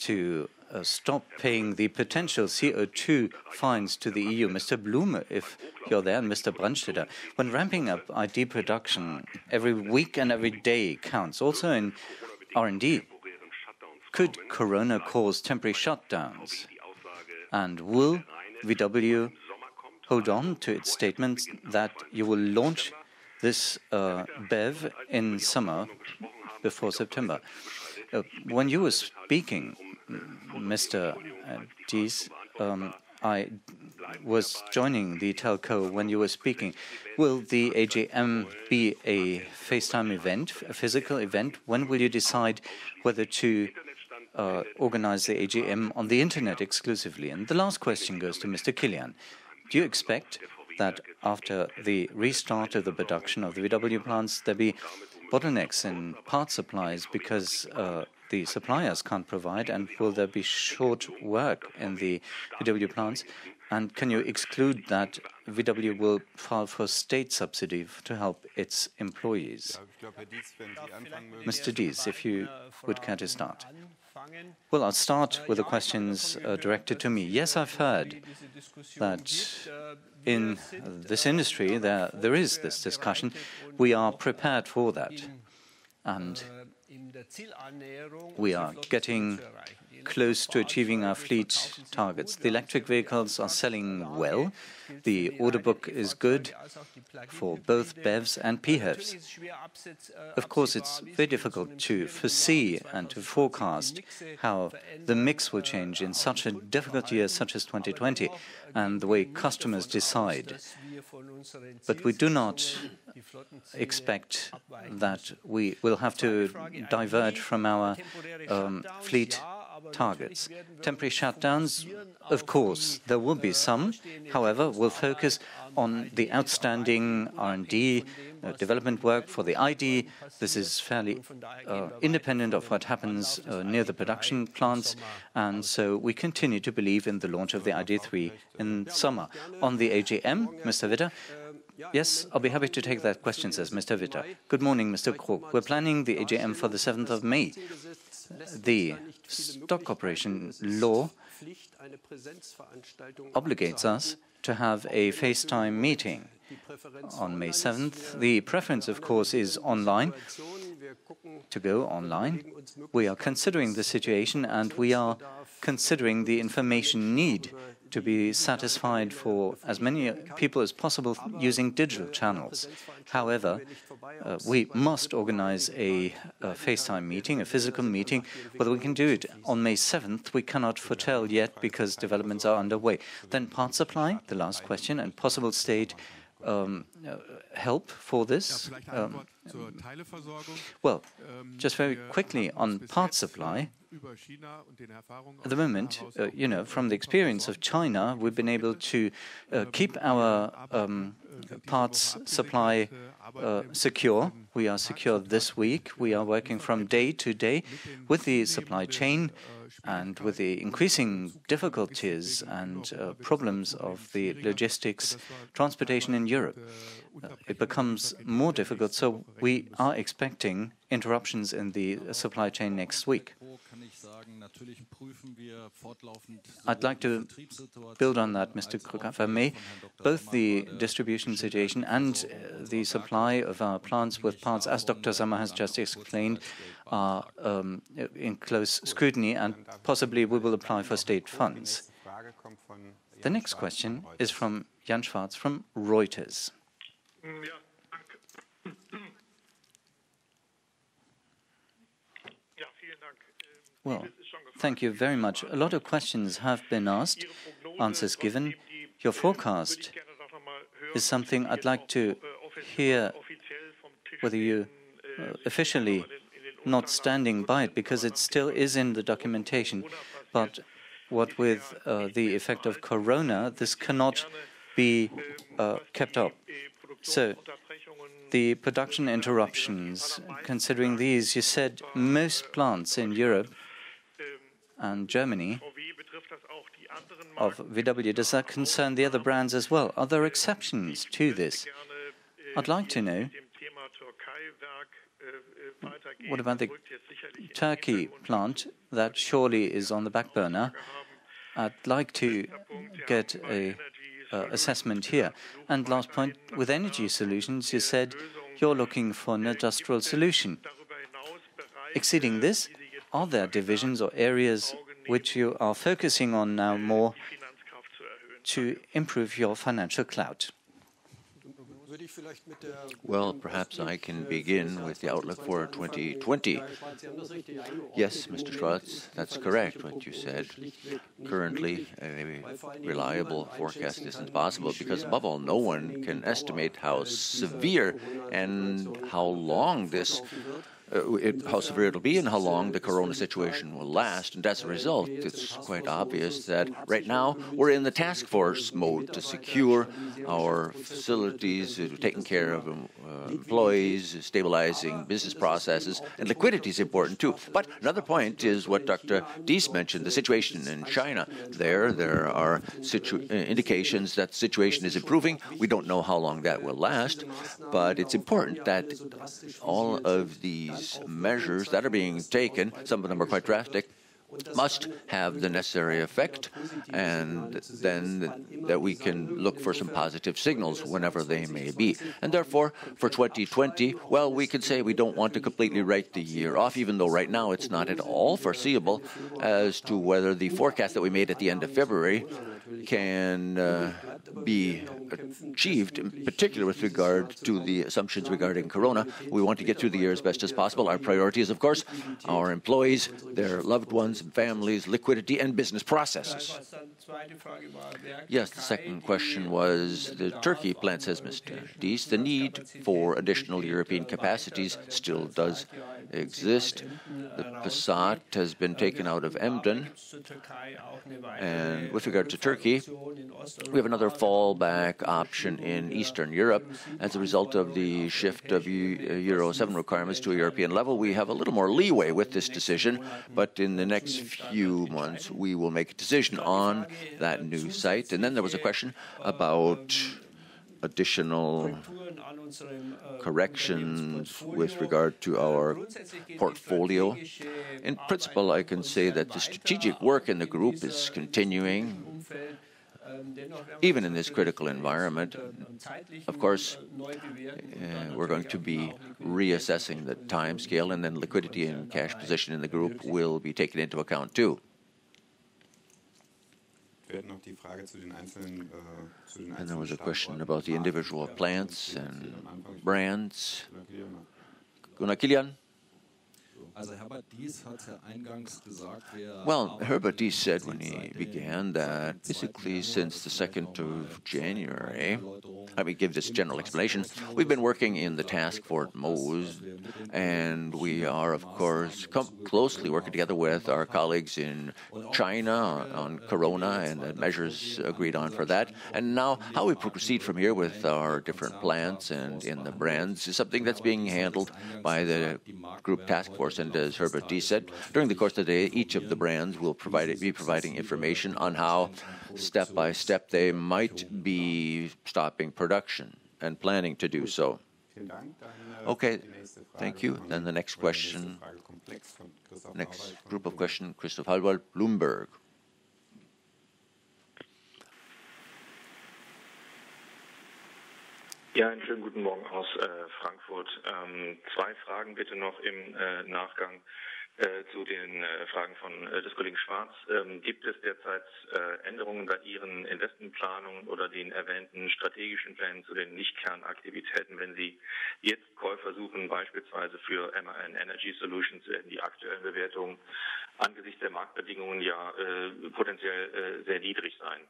to Uh, stop paying the potential CO2 fines to the EU? Mr. Blume, if you're there, and Mr. Brandstätter, when ramping up ID production, every week and every day counts. Also in R&D, could corona cause temporary shutdowns? And will VW hold on to its statement that you will launch this uh, BEV in summer before September? Uh, when you were speaking, Mr. Uh, Diess, um, I was joining the telco when you were speaking. Will the AGM be a FaceTime event, a physical event? When will you decide whether to uh, organize the AGM on the internet exclusively? And the last question goes to Mr. Kilian. Do you expect that after the restart of the production of the VW plants, there'll be bottlenecks in part supplies because uh, the suppliers can't provide? And will there be short work in the VW plants? And can you exclude that VW will file for state subsidy to help its employees? Mr. Diess, if you would care to start. Well, I'll start with the questions uh, directed to me. Yes, I've heard that in this industry there, there is this discussion. We are prepared for that, and we are getting close to achieving our fleet targets. The electric vehicles are selling well. The order book is good for both BEVs and PHEVs. Of course, it's very difficult to foresee and to forecast how the mix will change in such a difficult year such as 2020 and the way customers decide. But we do not expect that we will have to diverge from our fleet targets. Temporary shutdowns, of course, there will be some. However, we'll focus on the outstanding R&D uh, development work for the ID. This is fairly uh, independent of what happens uh, near the production plants, and so we continue to believe in the launch of the ID3 in summer. On the AGM, Mr. Witter, Yes, I'll be happy to take that question, says Mr. Witter. Good morning, Mr. Krug. We're planning the AGM for the 7th of May. The stock corporation law obligates us to have a FaceTime meeting on May 7th. The preference, of course, is online, to go online. We are considering the situation and we are considering the information need to be satisfied for as many people as possible using digital channels. However, uh, we must organize a, a, FaceTime meeting, a physical meeting. Whether we can do it on May 7th, we cannot foretell yet because developments are underway. Then part supply, the last question, and possible state um, uh, help for this? Um, well, just very quickly on part supply. At the moment, uh, you know, from the experience of China, we've been able to uh, keep our um, parts supply uh, secure. We are secure this week. We are working from day to day with the supply chain and with the increasing difficulties and uh, problems of the logistics transportation in Europe, uh, it becomes more difficult. So we are expecting interruptions in the supply chain next week. I'd like to build on that, Mr. Krug, if I may. Both the distribution situation and uh, the supply of our plants with parts, as Dr. Sommer has just explained, are um, in close scrutiny, and possibly we will apply for state funds. The next question is from Jan Schwartz from Reuters. Well, thank you very much. A lot of questions have been asked, answers given. Your forecast is something I'd like to hear whether you uh, officially not standing by it because it still is in the documentation. But what with uh, the effect of corona, this cannot be uh, kept up. So, the production interruptions, considering these, you said most plants in Europe and Germany of VW, does that concern the other brands as well? Are there exceptions to this? I'd like to know what about the Turkey plant that surely is on the back burner? I'd like to get a uh, assessment here. And last point, with energy solutions, you said you're looking for an industrial solution. Exceeding this, are there divisions or areas which you are focusing on now more to improve your financial clout? Well, perhaps I can begin with the outlook for 2020. Yes, Mr. Schwartz, that's correct what you said. Currently, a reliable forecast isn't possible because, above all, no one can estimate how severe and how long this uh, it, how severe it'll be and how long the corona situation will last. And as a result, it's quite obvious that right now we're in the task force mode to secure our facilities, uh, taking care of um, uh, employees, stabilizing business processes, and liquidity is important too. But another point is what Dr. Diess mentioned the situation in China. There, there are indications that the situation is improving. We don't know how long that will last, but it's important that all of these these measures that are being taken, some of them are quite drastic, must have the necessary effect, and then that we can look for some positive signals whenever they may be. And therefore, for 2020, well, we could say we don't want to completely write the year off, even though right now it's not at all foreseeable as to whether the forecast that we made at the end of February can uh, be achieved, in particular with regard to the assumptions regarding corona. We want to get through the year as best as possible. Our priority is, of course, our employees, their loved ones, families, liquidity, and business processes. Yes, the second question was the Turkey plant, says Mr. Diess. The need for additional European capacities still does exist. The Passat has been taken out of Emden. And with regard to Turkey, we have another fallback option in Eastern Europe. As a result of the shift of uh, Euro 7 requirements to a European level, we have a little more leeway with this decision, but in the next few months, we will make a decision on that new site. And then there was a question about additional corrections with regard to our portfolio. In principle, I can say that the strategic work in the group is continuing, even in this critical environment. Of course, eh, we're going to be reassessing the time scale, and then liquidity and cash position in the group will be taken into account too. And there was a question about the individual plants and brands. Gunnar Kilian? Well, Herbert Diess said when he began that basically since the 2nd of January, let me give this general explanation. We've been working in the task force MOSE, and we are, of course, closely working together with our colleagues in China on corona and the measures agreed on for that. And now, how we proceed from here with our different plants and in the brands is something that's being handled by the group task force. And as Herbert Diess said, during the course of the day, each of the brands will provide, be providing information on how, step by step, they might be stopping production and planning to do so. Okay, thank you. Then the next question, next group of questions, Christoph Rauwald, Bloomberg. Ja, einen schönen guten Morgen aus äh, Frankfurt. Ähm, zwei Fragen bitte noch im äh, Nachgang äh, zu den Fragen von des Kollegen Schwarz. Ähm, gibt es derzeit Änderungen bei Ihren Investmentplanungen oder den erwähnten strategischen Plänen zu den Nicht-Kernaktivitäten, wenn Sie jetzt Käufer suchen, beispielsweise für MAN Energy Solutions, werden die aktuellen Bewertungen angesichts der Marktbedingungen ja potenziell sehr niedrig sein?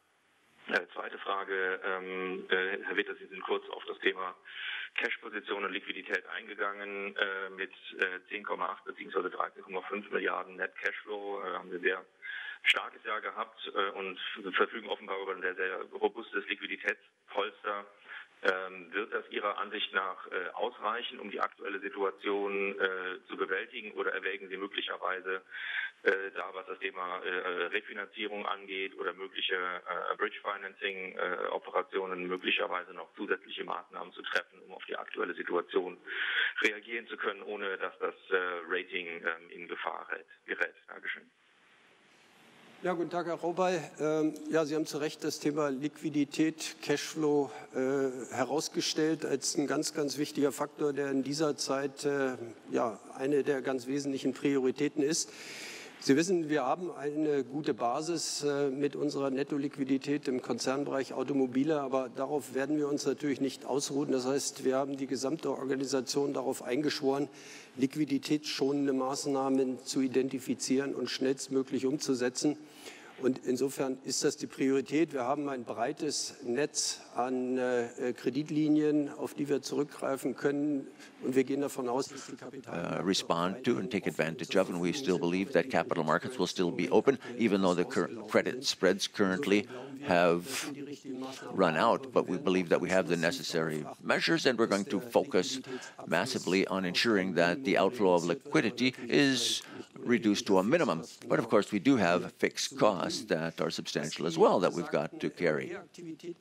Äh, zweite Frage, ähm, äh, Herr Witter, Sie sind kurz auf das Thema Cash-Position und Liquidität eingegangen. Äh, mit äh, 10,8 bzw. 13,5 Milliarden Net Cashflow äh, haben wir sehr starkes Jahr gehabt äh, und verfügen offenbar über ein sehr, sehr robustes Liquiditätspolster. Ähm, wird das Ihrer Ansicht nach äh, ausreichen, um die aktuelle Situation äh, zu bewältigen oder erwägen Sie möglicherweise äh, da, was das Thema Refinanzierung angeht oder mögliche Bridge Financing Operationen möglicherweise noch zusätzliche Maßnahmen zu treffen, um auf die aktuelle Situation reagieren zu können, ohne dass das Rating ähm, in Gefahr gerät? Dankeschön. Ja, guten Tag, Herr Raubey. Ähm, ja, Sie haben zu Recht das Thema Liquidität, Cashflow äh, herausgestellt als ein ganz, ganz wichtiger Faktor, der in dieser Zeit äh, ja, eine der ganz wesentlichen Prioritäten ist. Sie wissen, wir haben eine gute Basis äh, mit unserer Netto-Liquidität im Konzernbereich Automobile, aber darauf werden wir uns natürlich nicht ausruhen. Das heißt, wir haben die gesamte Organisation darauf eingeschworen, liquiditätsschonende Maßnahmen zu identifizieren und schnellstmöglich umzusetzen. Und insofern ist das die Priorität. Wir haben ein breites Netz an äh, Kreditlinien, auf die wir zurückgreifen können. Und wir gehen davon aus, dass die Kapital uh, respond to and take advantage of. And we still believe that capital markets will still be open, even though the credit spreads currently have run out. But we believe that we have the necessary measures, and we're going to focus massively on ensuring that the outflow of liquidity is reduced to a minimum. But of course, we do have fixed costs that are substantial as well that we've got to carry.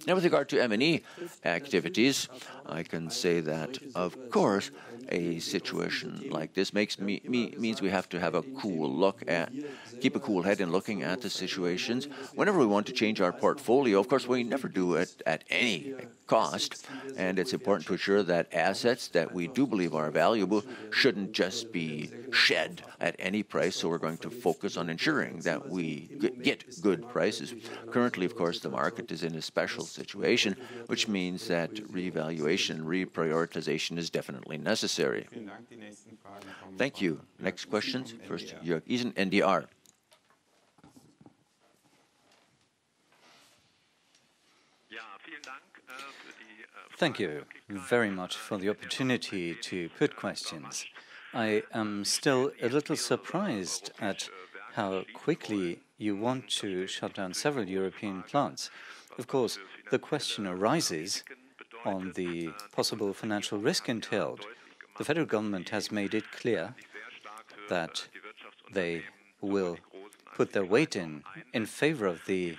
Now, with regard to M&A activities, I can say that, of course, a situation like this makes me, me, means we have to have a cool look at, keep a cool head in looking at the situations. Whenever we want to change our portfolio, of course, we never do it at any cost, and it's important to ensure that assets that we do believe are valuable shouldn't just be shed at any price. So we're going to focus on ensuring that we get good prices. Currently, of course, the market is in a special situation, which means that revaluation, reprioritization is definitely necessary. Thank you. Next questions. First, Jörg Isen, NDR. Thank you very much for the opportunity to put questions. I am still a little surprised at how quickly you want to shut down several European plants. Of course, the question arises on the possible financial risk entailed. The federal government has made it clear that they will put their weight in in favor of the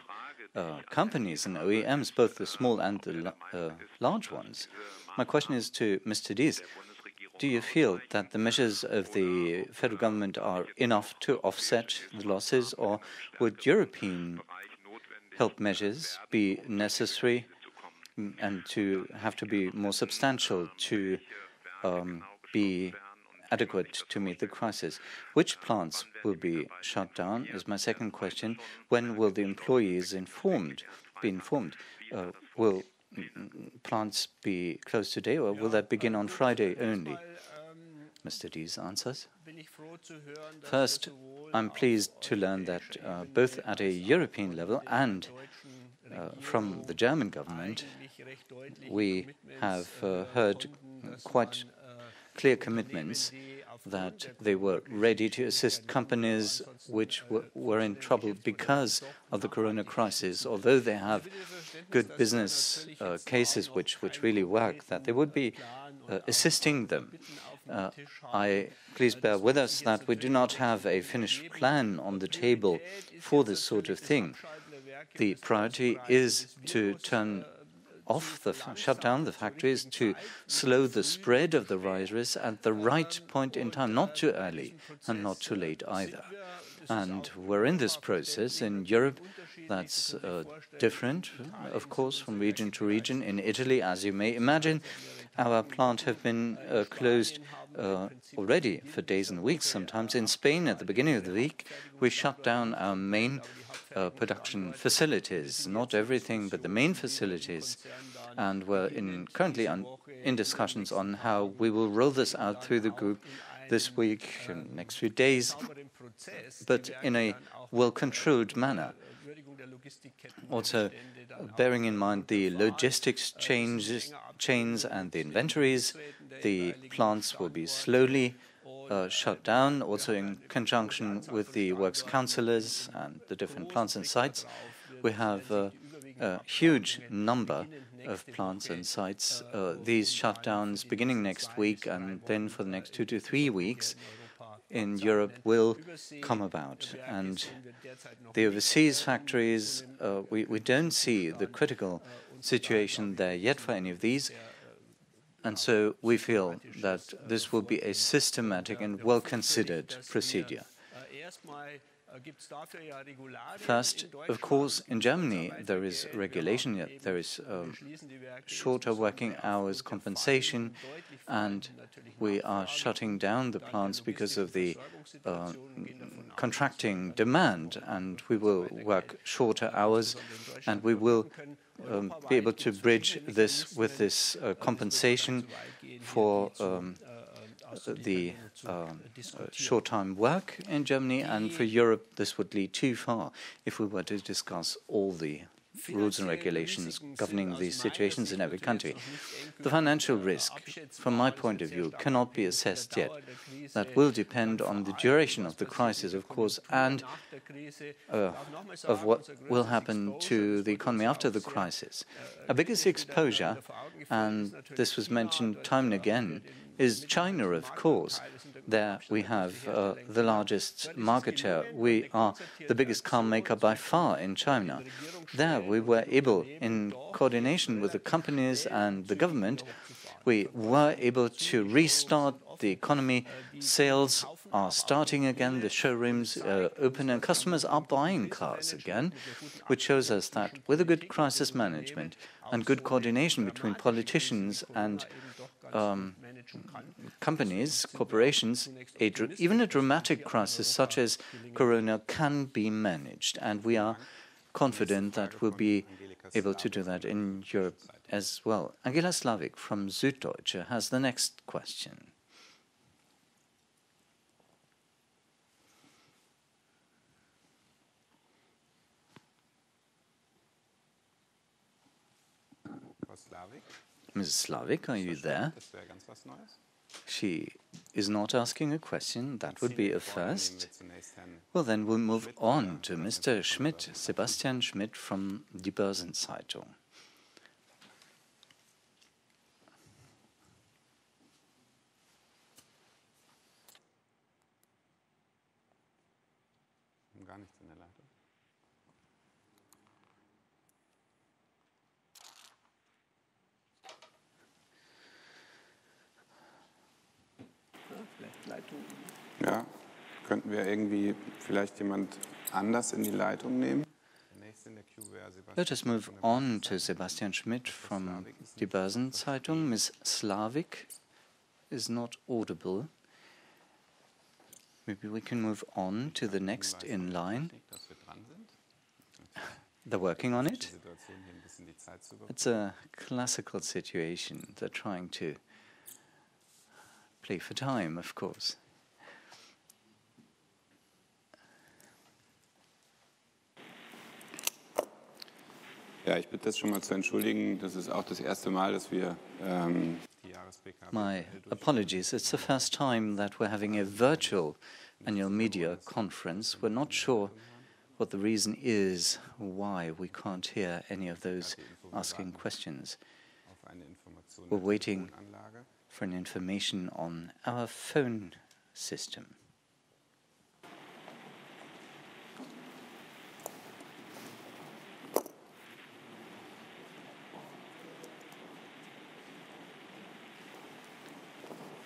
uh, companies and OEMs, both the small and the uh, large ones. My question is to Mr. Diess. Do you feel that the measures of the federal government are enough to offset the losses, or would European help measures be necessary and to have to be more substantial to um, be adequate to meet the crisis. Which plants will be shut down is my second question. When will the employees informed be informed? Uh, will plants be closed today or will that begin on Friday only? Mr. Diess answers. First, I'm pleased to learn that uh, both at a European level and uh, from the German government, we have uh, heard quite clear commitments that they were ready to assist companies which were in trouble because of the corona crisis, although they have good business uh, cases which, which really work, that they would be uh, assisting them. Uh, I please bear with us that we do not have a finished plan on the table for this sort of thing. The priority is to turn off the shut down the factories to slow the spread of the virus at the right point in time, not too early and not too late either. And we're in this process in Europe. That's uh, different, of course, from region to region. In Italy, as you may imagine, our plant have been uh, closed uh, already for days and weeks. Sometimes in Spain, at the beginning of the week, we shut down our main uh, production facilities, not everything, but the main facilities. And we're in, currently on, in discussions on how we will roll this out through the group this week, and next few days, but in a well controlled manner. Also, bearing in mind the logistics changes, chains and the inventories, the plants will be slowly uh, shut down, also in conjunction with the works councillors and the different plants and sites. We have uh, a huge number of plants and sites. Uh, these shutdowns beginning next week and then for the next two to three weeks in Europe will come about. And the overseas factories, uh, we, we don't see the critical situation there yet for any of these. And so we feel that this will be a systematic and well considered procedure. First, of course, in Germany there is regulation, yet there is um, shorter working hours compensation, and we are shutting down the plants because of the uh, contracting demand, and we will work shorter hours, and we will um, be able to bridge this with this uh, compensation for um, the uh, uh, short time work in Germany, and for Europe, this would lead too far if we were to discuss all the rules and regulations governing these situations in every country. The financial risk, from my point of view, cannot be assessed yet. That will depend on the duration of the crisis, of course, and uh, of what will happen to the economy after the crisis. Our biggest exposure, and this was mentioned time and again, is China, of course. There we have uh, the largest market share. We are the biggest car maker by far in China. There we were able, in coordination with the companies and the government, we were able to restart the economy. Sales are starting again, the showrooms are open, and customers are buying cars again, which shows us that with a good crisis management and good coordination between politicians and um, companies, corporations, a even a dramatic crisis such as Corona can be managed, and we are confident that we'll be able to do that in Europe as well. Angelika Slavik from Süddeutsche has the next question. Mrs. Slavik, are you there? She is not asking a question. That would be a first. Well, then we'll move on to Mr. Schmidt, Sebastian Schmidt from Die Börsenzeitung. Ja, könnten wir irgendwie vielleicht jemand anders in die Leitung nehmen? Let us move on to Sebastian Schmidt from Die Börsenzeitung. Ms. Slavik is not audible. Maybe we can move on to the next in line. *laughs* They're working on it. It's a classical situation. They're trying to play for time, of course. Ja, ich bitte das schon mal zu entschuldigen. Das ist auch das erste Mal, dass wir ähm, My apologies. It's the first time that we're having a virtual annual media conference. We're not sure what the reason is why we can't hear any of those asking questions. We're waiting for an information on our phone system.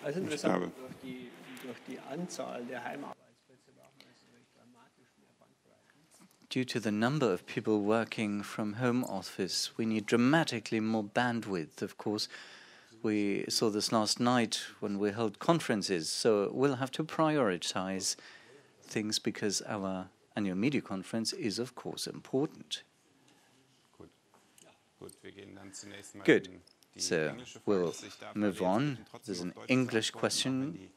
Also interessant, durch die, durch die Anzahl der Heimarbeitsplätze brauchen wir natürlich dramatisch mehr Bandbreite. Due to the number of people working from home office, we need dramatically more bandwidth, of course. We saw this last night when we held conferences, so we'll have to prioritize things because our annual media conference is, of course, important. Good. So we'll move on. There's an English question.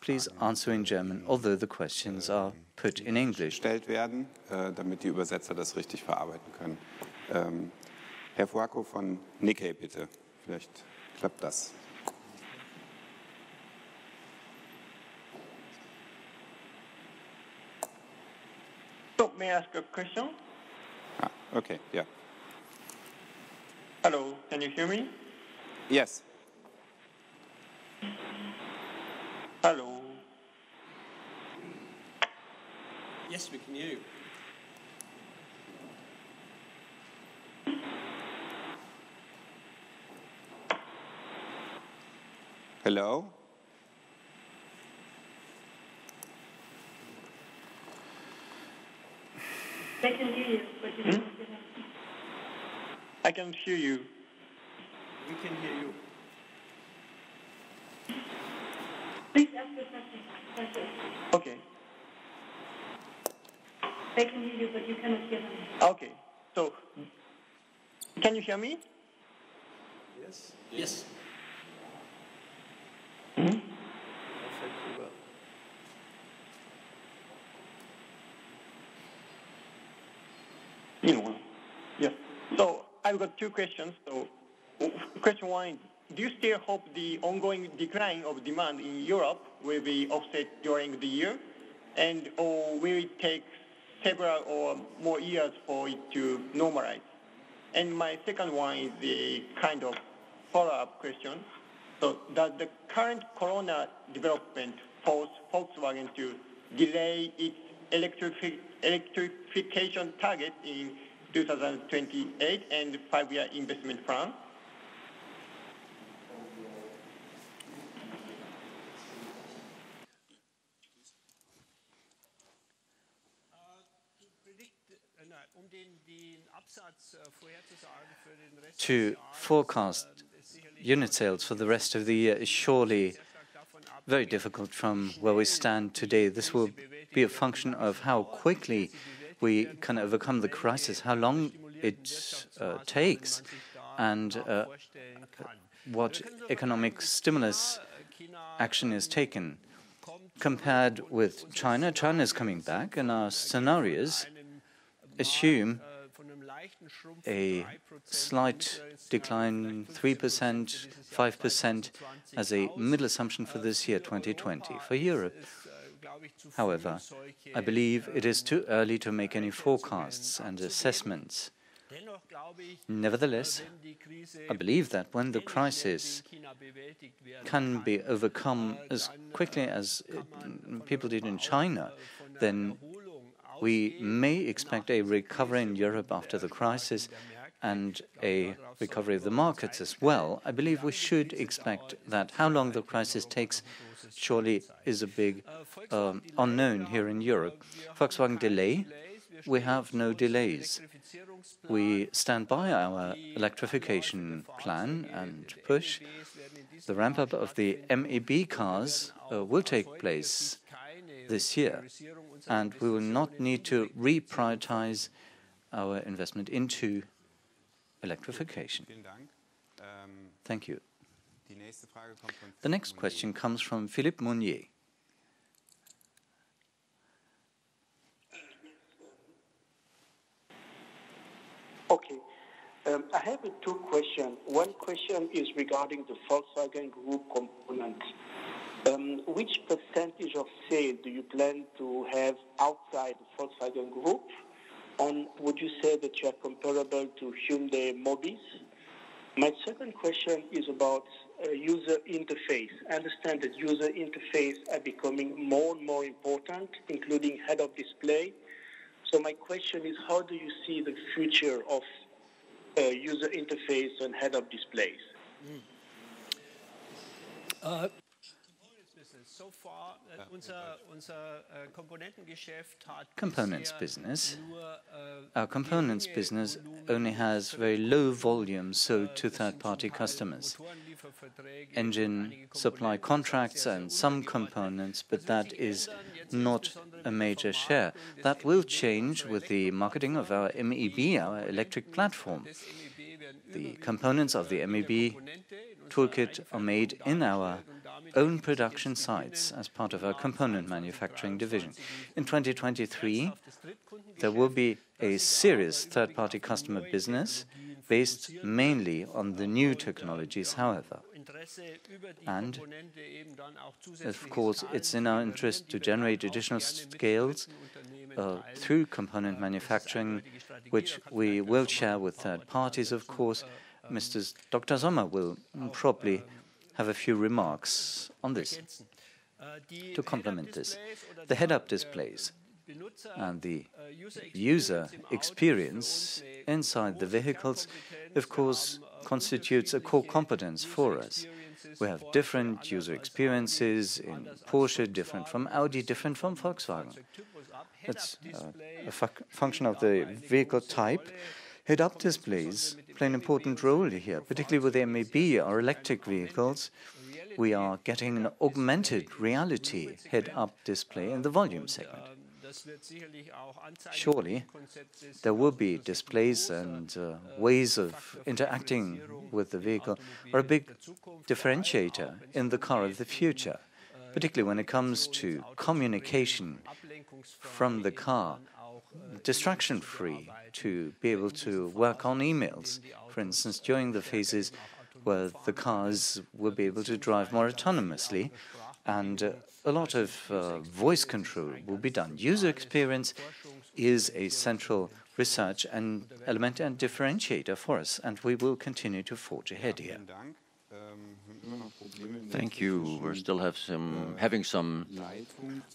Please answer in German, although the questions are put in English. Gestellt werden, äh, damit die Übersetzer das richtig verarbeiten können. Ähm, Herr Fuaco von Nikkei, bitte. Vielleicht klappt das. So, may I ask a question? Ah, okay, yeah. Hello, can you hear me? Yes. Hello. Yes, we can hear you. Hello? They can hear you, but you Hmm? Don't hear them. I can hear you. We can hear you. Please ask the question. Okay. They can hear you, but you cannot hear them. Okay. So, can you hear me? Yes? Yes. Hmm? Perfect, well. Meanwhile. Yeah. So, I've got two questions. So, question one do you still hope the ongoing decline of demand in Europe will be offset during the year? And or will it take several or more years for it to normalize? And my second one is the kind of follow-up question. So does the current corona development force Volkswagen to delay its electrifi- electrification target in 2028 and five-year investment plan? To forecast unit sales for the rest of the year is surely very difficult from where we stand today. This will be a function of how quickly we can overcome the crisis, how long it uh, takes, and uh, what economic stimulus action is taken. Compared with China, China is coming back, and our scenarios assume a slight decline, 3%, 5%, as a middle assumption for this year, 2020. For Europe, however, I believe it is too early to make any forecasts and assessments. Nevertheless, I believe that when the crisis can be overcome as quickly as people did in China, then we may expect a recovery in Europe after the crisis and a recovery of the markets as well. I believe we should expect that. How long the crisis takes surely is a big um, unknown here in Europe. Volkswagen delay, we have no delays. We stand by our electrification plan and push. The ramp up of the MEB cars uh, will take place this year, and we will not need to reprioritize our investment into electrification. Thank you. The next question comes from Philippe Monnier. Okay. Um, I have two questions. One question is regarding the Volkswagen Group component. Um, which percentage of sales do you plan to have outside the Volkswagen Group? And would you say that you are comparable to Hyundai Mobis? My second question is about uh, user interface. I understand that user interface are becoming more and more important, including head-up display. So my question is, how do you see the future of uh, user interface and head-up displays? Mm. Uh, so far, uh, unser, unser uh, components business. Uh, Our components business only has very low volume sold to third-party customers. Engine supply contracts and some components, but that is not a major share. That will change with the marketing of our MEB, our electric platform. The components of the MEB toolkit are made in our own production sites as part of our component manufacturing division. In 2023, there will be a serious third-party customer business based mainly on the new technologies, however. And of course, it's in our interest to generate additional scales uh, through component manufacturing, which we will share with third parties, of course. Mr. Dr. Sommer will probably have a few remarks on this. To complement this, the head up displays and the user experience inside the vehicles, of course, constitutes a core competence for us. We have different user experiences in Porsche, different from Audi, different from Volkswagen. It's uh, a fu function of the vehicle type. Head up displays play an important role here, particularly with the MEB or electric vehicles. We are getting an augmented reality head up display in the volume segment. Surely, there will be displays and uh, ways of interacting with the vehicle are a big differentiator in the car of the future, particularly when it comes to communication from the car, distraction free, to be able to work on emails, for instance, during the phases where the cars will be able to drive more autonomously and uh, a lot of uh, voice control will be done. User experience is a central research and element and differentiator for us, and we will continue to forge ahead here. Thank you. We're still have some having some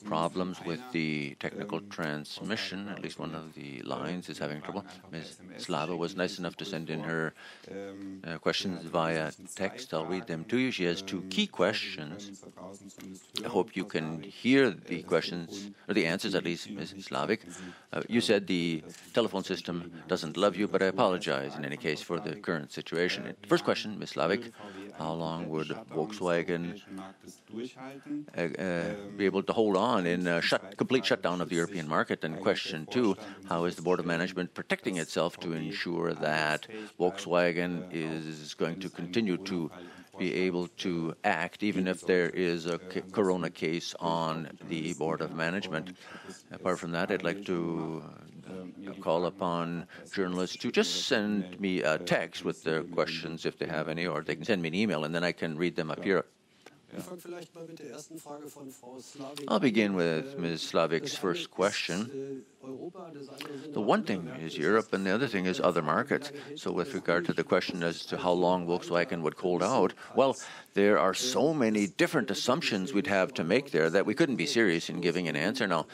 problems with the technical transmission. At least one of the lines is having trouble. Ms. Slavik was nice enough to send in her uh, questions via text. I'll read them to you. She has two key questions. I hope you can hear the questions or the answers at least, Ms. Slavik. Uh, you said the telephone system doesn't love you, but I apologize in any case for the current situation. First question, Ms. Slavik. How long would Volkswagen uh, uh, be able to hold on in a shut, complete shutdown of the European market? And question two, how is the Board of Management protecting itself to ensure that Volkswagen is going to continue to be able to act even if there is a corona case on the Board of Management? Apart from that, I'd like to Um, call upon journalists to just send me a text with their questions if they have any, or they can send me an email and then I can read them up here. I'll begin with Ms. Slavik's first question. The one thing is Europe, and the other thing is other markets. So, with regard to the question as to how long Volkswagen would hold out, well, there are so many different assumptions we'd have to make there that we couldn't be serious in giving an answer now.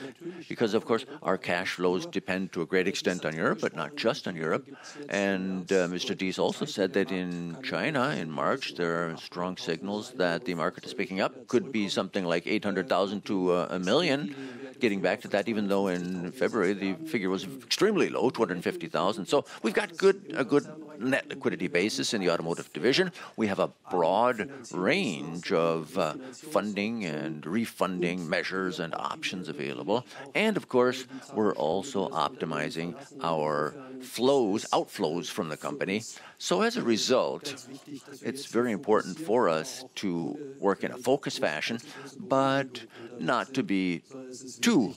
Because, of course, our cash flows depend to a great extent on Europe, but not just on Europe. And uh, Mr. Diess also said that in China, in March, there are strong signals that the market is picking up. Could be something like 800,000 to uh, a million getting back to that, even though in February the figure was extremely low, 250,000. So we've got good a good net liquidity basis in the automotive division. We have a broad range of uh, funding and refunding measures and options available. And of course, we're also optimizing our flows, outflows from the company. So as a result, it's very important for us to work in a focused fashion, but not to be too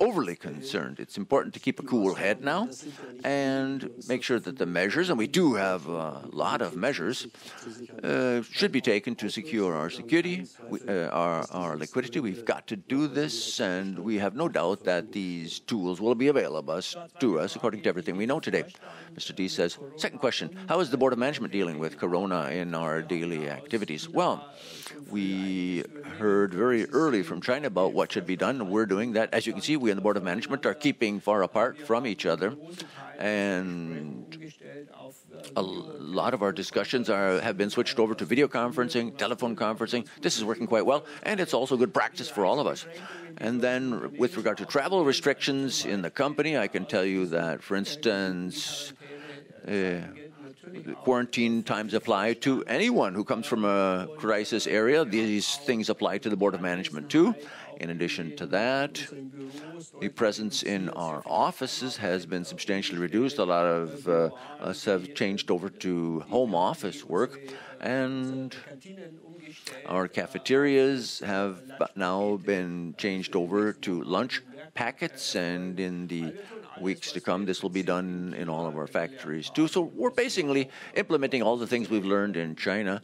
overly concerned. It's important to keep a cool head now and make sure that the measures, and we do have a lot of measures, uh, should be taken to secure our security, uh, our, our liquidity. We've got to do this, and we have no doubt that these tools will be available to us according to everything we know today. Mr. Diess says, second question, how is the Board of Management dealing with Corona in our daily activities? Well, we heard very early from China about what should be done, and we're doing that. As you can see, we in the Board of Management are keeping far apart from each other. And a lot of our discussions are, have been switched over to video conferencing, telephone conferencing. This is working quite well, and it's also good practice for all of us. And then, with regard to travel restrictions in the company, I can tell you that, for instance, uh, quarantine times apply to anyone who comes from a crisis area. These things apply to the Board of Management too. In addition to that, the presence in our offices has been substantially reduced. A lot of uh, us have changed over to home office work, and our cafeterias have now been changed over to lunch packets, and in the weeks to come. This will be done in all of our factories too. So we're basically implementing all the things we've learned in China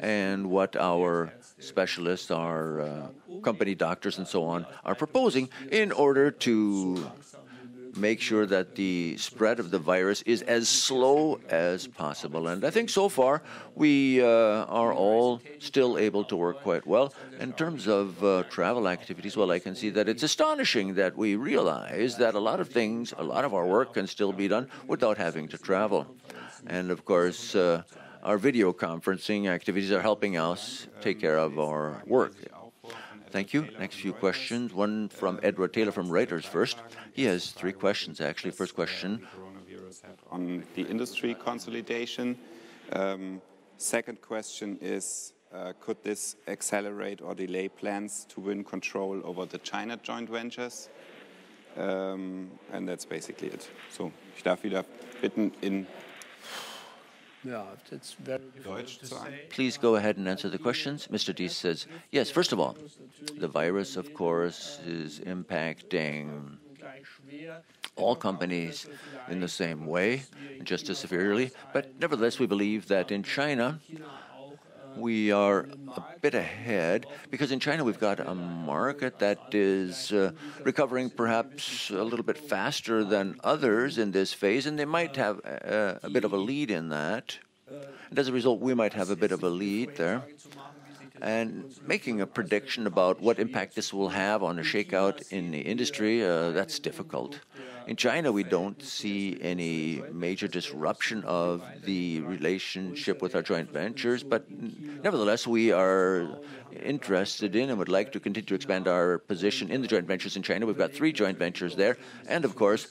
and what our specialists, our uh, company doctors, and so on are proposing in order to make sure that the spread of the virus is as slow as possible. And I think so far we uh, are all still able to work quite well. In terms of uh, travel activities, well, I can see that it's astonishing that we realize that a lot of things, a lot of our work can still be done without having to travel. And of course, uh, our video conferencing activities are helping us take care of our work. Thank you. Next few questions. One from Edward Taylor from Reuters first. He has three questions, actually. First question on the industry consolidation. Um, second question is uh, could this accelerate or delay plans to win control over the China joint ventures? Um, and that's basically it. So, ich darf wieder bitten, in Please go ahead and answer the questions. Mr. Diess says, yes, first of all, the virus, of course, is impacting all companies in the same way, just as severely. But nevertheless, we believe that in China, we are a bit ahead because in China we've got a market that is uh, recovering perhaps a little bit faster than others in this phase, and they might have a, a bit of a lead in that. And as a result, we might have a bit of a lead there. And making a prediction about what impact this will have on a shakeout in the industry, uh, that's difficult. In China, we don't see any major disruption of the relationship with our joint ventures, but nevertheless, we are interested in and would like to continue to expand our position in the joint ventures in China. We've got three joint ventures there, and of course,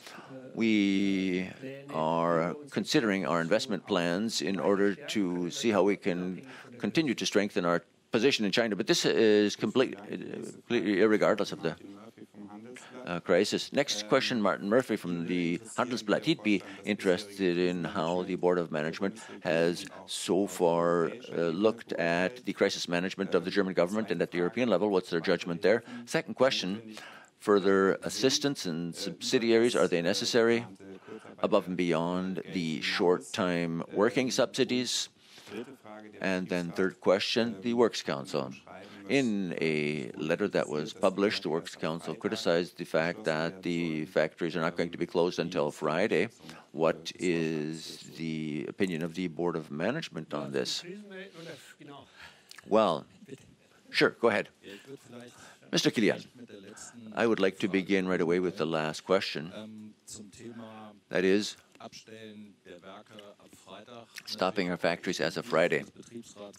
we are considering our investment plans in order to see how we can continue to strengthen our position in China. But this is completely, completely regardless of the uh, crisis. Next question, Martin Murphy from the Handelsblatt. He'd be interested in how the Board of Management has so far uh, looked at the crisis management of the German government and at the European level. What's their judgment there? Second question further assistance and subsidiaries? Are they necessary above and beyond the short time working subsidies? And then, third question the Works Council. In a letter that was published, the Works Council criticized the fact that the factories are not going to be closed until Friday. What is the opinion of the Board of Management on this? Well, sure, go ahead. Mr. Kilian, I would like to begin right away with the last question. That is, stopping our factories as of Friday.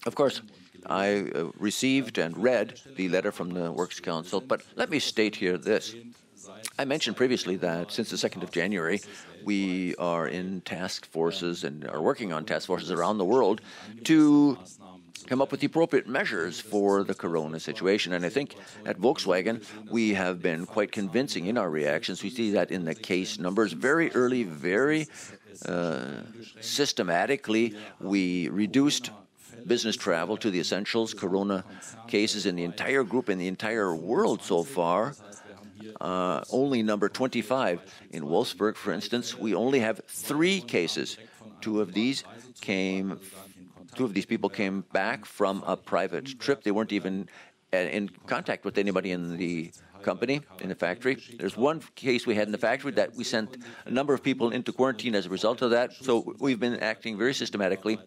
Of course, I uh, received and read the letter from the Works Council, but let me state here this. I mentioned previously that since the 2nd of January, we are in task forces and are working on task forces around the world to come up with the appropriate measures for the corona situation. And I think at Volkswagen, we have been quite convincing in our reactions. We see that in the case numbers very early, very uh, systematically. We reduced business travel to the essentials. Corona cases in the entire group, in the entire world so far. Uh, only number 25 in Wolfsburg, for instance, we only have three cases. Two of these came Two of these people came back from a private trip. They weren't even uh, in contact with anybody in the company, in the factory. There's one case we had in the factory that we sent a number of people into quarantine as a result of that. So we've been acting very systematically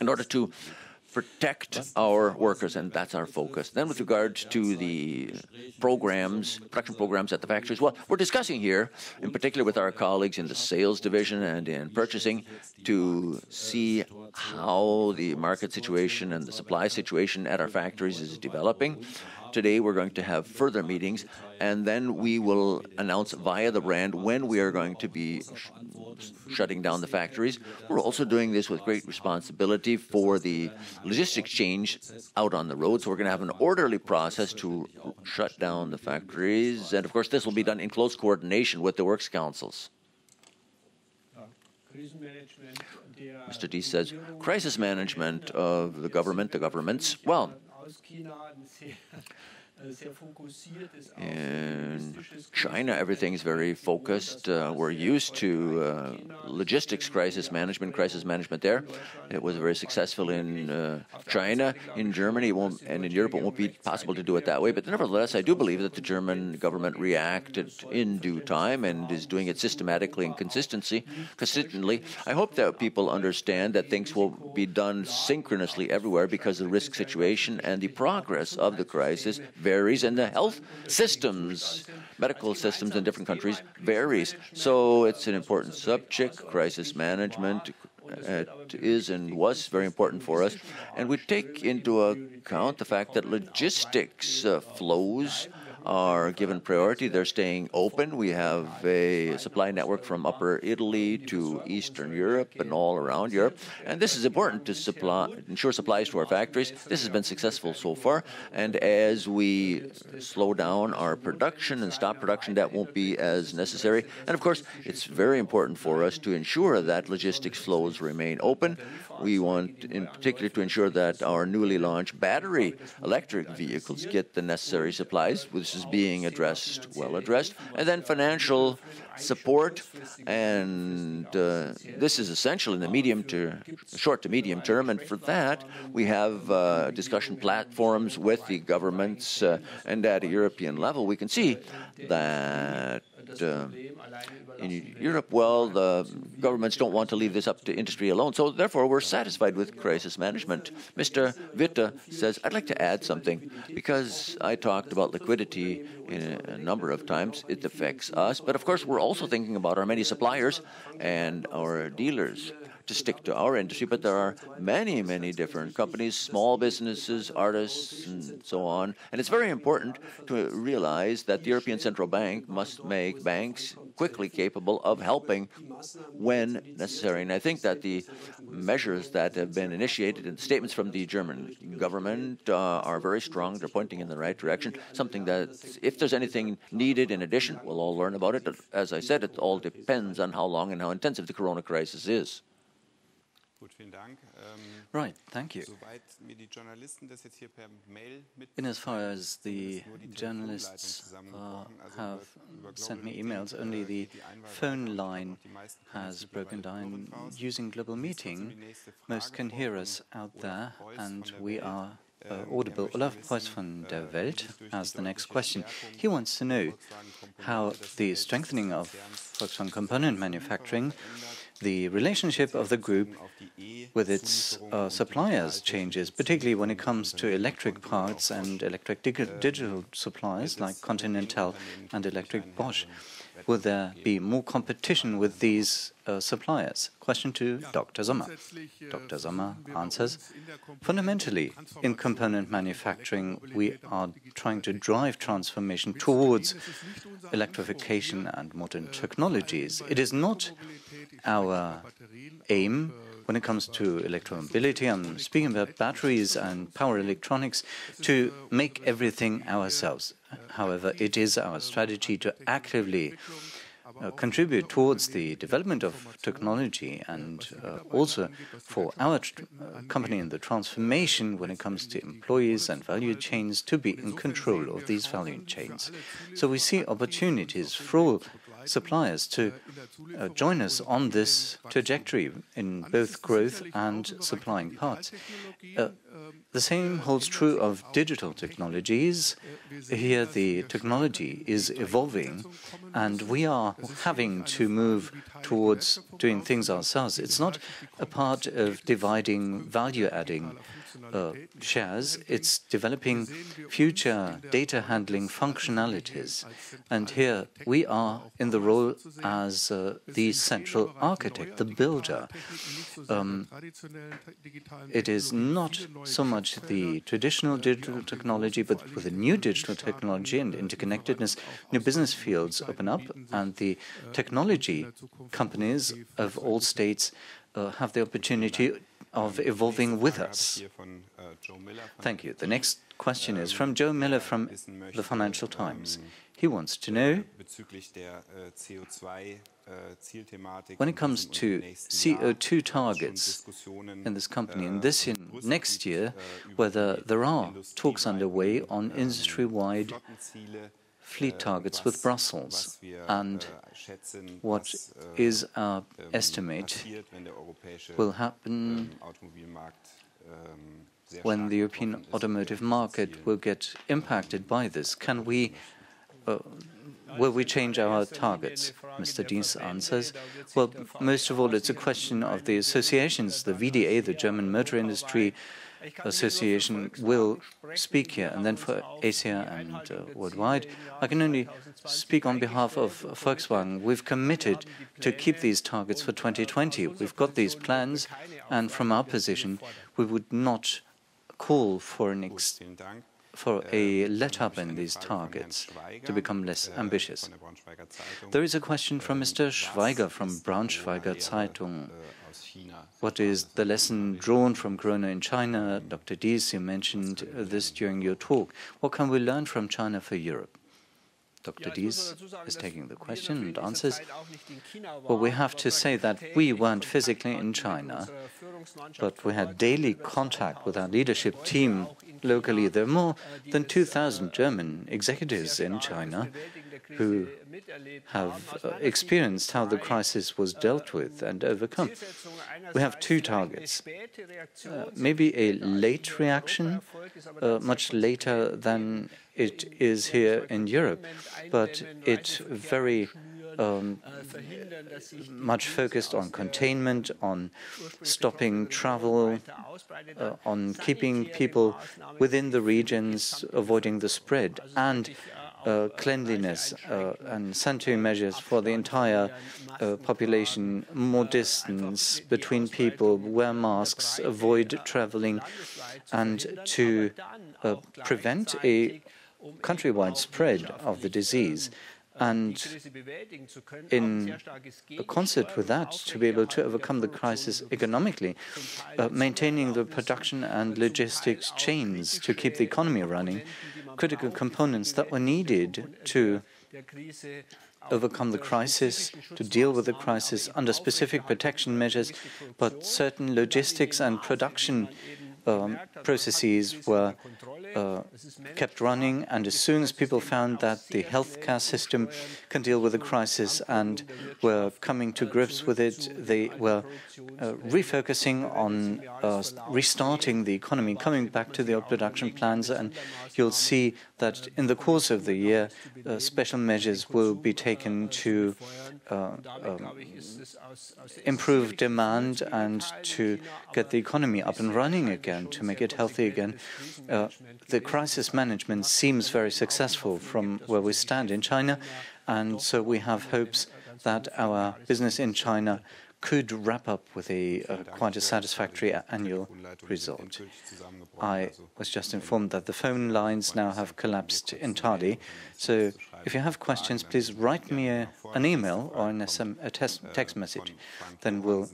in order to protect our workers, and that's our focus. Then, with regard to the programs, production programs at the factories, well, we're discussing here, in particular with our colleagues in the sales division and in purchasing, to see how the market situation and the supply situation at our factories is developing. Today, we're going to have further meetings, and then we will announce via the brand when we are going to be sh shutting down the factories. We're also doing this with great responsibility for the logistics change out on the road. So, we're going to have an orderly process to shut down the factories. And of course, this will be done in close coordination with the works councils. Mr. Diess says, crisis management of the government, the governments. Well, in China, everything is very focused. Uh, we're used to uh, logistics crisis management, crisis management there. It was very successful in uh, China. In Germany, and in Europe, it won't be possible to do it that way. But nevertheless, I do believe that the German government reacted in due time and is doing it systematically and consistency, consistently. I hope that people understand that things will be done synchronously everywhere because the risk situation and the progress of the crisis varies, and the health systems, medical systems in different countries varies. So it's an important subject. Crisis management uh, is and was very important for us, and we take into account the fact that logistics uh, flows are given priority. They're staying open. We have a supply network from Upper Italy to Eastern Europe and all around Europe. And this is important to supply, ensure supplies to our factories. This has been successful so far. And as we slow down our production and stop production, that won't be as necessary. And of course, it's very important for us to ensure that logistics flows remain open. We want, in particular, to ensure that our newly launched battery electric vehicles get the necessary supplies. This is being addressed, well addressed. And then financial support, and uh, this is essential in the medium to short to medium term. And for that, we have uh, discussion platforms with the governments, uh, and at a European level, we can see that uh, in Europe, well, the governments don't want to leave this up to industry alone. So, therefore, we're satisfied with crisis management. Mr. Witter says, I'd like to add something because I talked about liquidity in a number of times. It affects us. But of course, we're also thinking about our many suppliers and our dealers to stick to our industry, but there are many, many different companies, small businesses, artists, and so on. And it's very important to realize that the European Central Bank must make banks quickly capable of helping when necessary. And I think that the measures that have been initiated and statements from the German government uh, are very strong. They're pointing in the right direction. Something that, if there's anything needed in addition, we'll all learn about it. As I said, it all depends on how long and how intensive the corona crisis is. Right, thank you. In as far as the journalists uh, have sent me emails, only the phone line has broken down. Using Global Meeting, most can hear us out there, and we are uh, audible. Olaf Preuß von der Welt has the next question. He wants to know how the strengthening of Volkswagen component manufacturing the relationship of the group with its uh, suppliers changes, particularly when it comes to electric parts and electric dig digital suppliers like Continental and Electric Bosch. Will there be more competition with these uh, suppliers? Question to Dr. Sommer. Dr. Sommer answers Fundamentally, in component manufacturing, we are trying to drive transformation towards electrification and modern technologies. It is not our aim when it comes to electromobility, I'm speaking about batteries and power electronics, to make everything ourselves. However, it is our strategy to actively uh, contribute towards the development of technology and uh, also for our uh, company in the transformation when it comes to employees and value chains to be in control of these value chains. So we see opportunities for all suppliers to uh, join us on this trajectory in both growth and supplying parts. Uh, the same holds true of digital technologies. Here, the technology is evolving, and we are having to move towards doing things ourselves. It's not a part of dividing value adding uh, shares, it's developing future data handling functionalities. And here we are in the role as uh, the central architect, the builder. Um, it is not so much the traditional digital technology, but with the new digital technology and interconnectedness, new business fields open up, and the technology companies of all states uh, have the opportunity of evolving with us. Thank you. The next question is from Joe Miller from the Financial Times. He wants to know when it comes to CO2 targets in this company, and this year, next year, whether there are talks underway on industry wide fleet targets with Brussels and what is our estimate will happen when the European automotive market will get impacted by this. Can we will we change our targets? Mr. Diess answers, well, most of all, it's a question of the associations, the VDA, the German motor industry Association will speak here, and then for Asia and uh, worldwide. I can only speak on behalf of Volkswagen. We've committed to keep these targets for 2020. We've got these plans, and from our position, we would not call for an ex for a let up in these targets to become less ambitious. There is a question from Mr. Schweiger from Braunschweiger Zeitung. What is the lesson drawn from Corona in China? Dr. Diess, you mentioned this during your talk. What can we learn from China for Europe? Dr. Diess is taking the question and answers. Well, we have to say that we weren't physically in China, but we had daily contact with our leadership team locally. There are more than 2,000 German executives in China who have uh, experienced how the crisis was dealt with and overcome. We have two targets. Uh, maybe a late reaction, uh, much later than it is here in Europe, but it very um, much focused on containment, on stopping travel, uh, on keeping people within the regions, avoiding the spread, and uh, cleanliness uh, and sanitary measures for the entire uh, population, more distance between people, wear masks, avoid traveling, and to uh, prevent a countrywide spread of the disease. And in a concert with that, to be able to overcome the crisis economically, uh, maintaining the production and logistics chains to keep the economy running, critical components that were needed to overcome the crisis, to deal with the crisis under specific protection measures, but certain logistics and production um, processes were uh, kept running, and as soon as people found that the healthcare system can deal with the crisis and were coming to grips with it, they were uh, refocusing on uh, restarting the economy, coming back to the production plans, and you'll see that in the course of the year, uh, special measures will be taken to uh, um, improve demand and to get the economy up and running again, to make it healthy again. Uh, the crisis management seems very successful from where we stand in China, and so we have hopes that our business in China could wrap up with a uh, quite a satisfactory annual result. I was just informed that the phone lines now have collapsed entirely. So if you have questions, please write me a, an email or an SM, a text message. Then we'll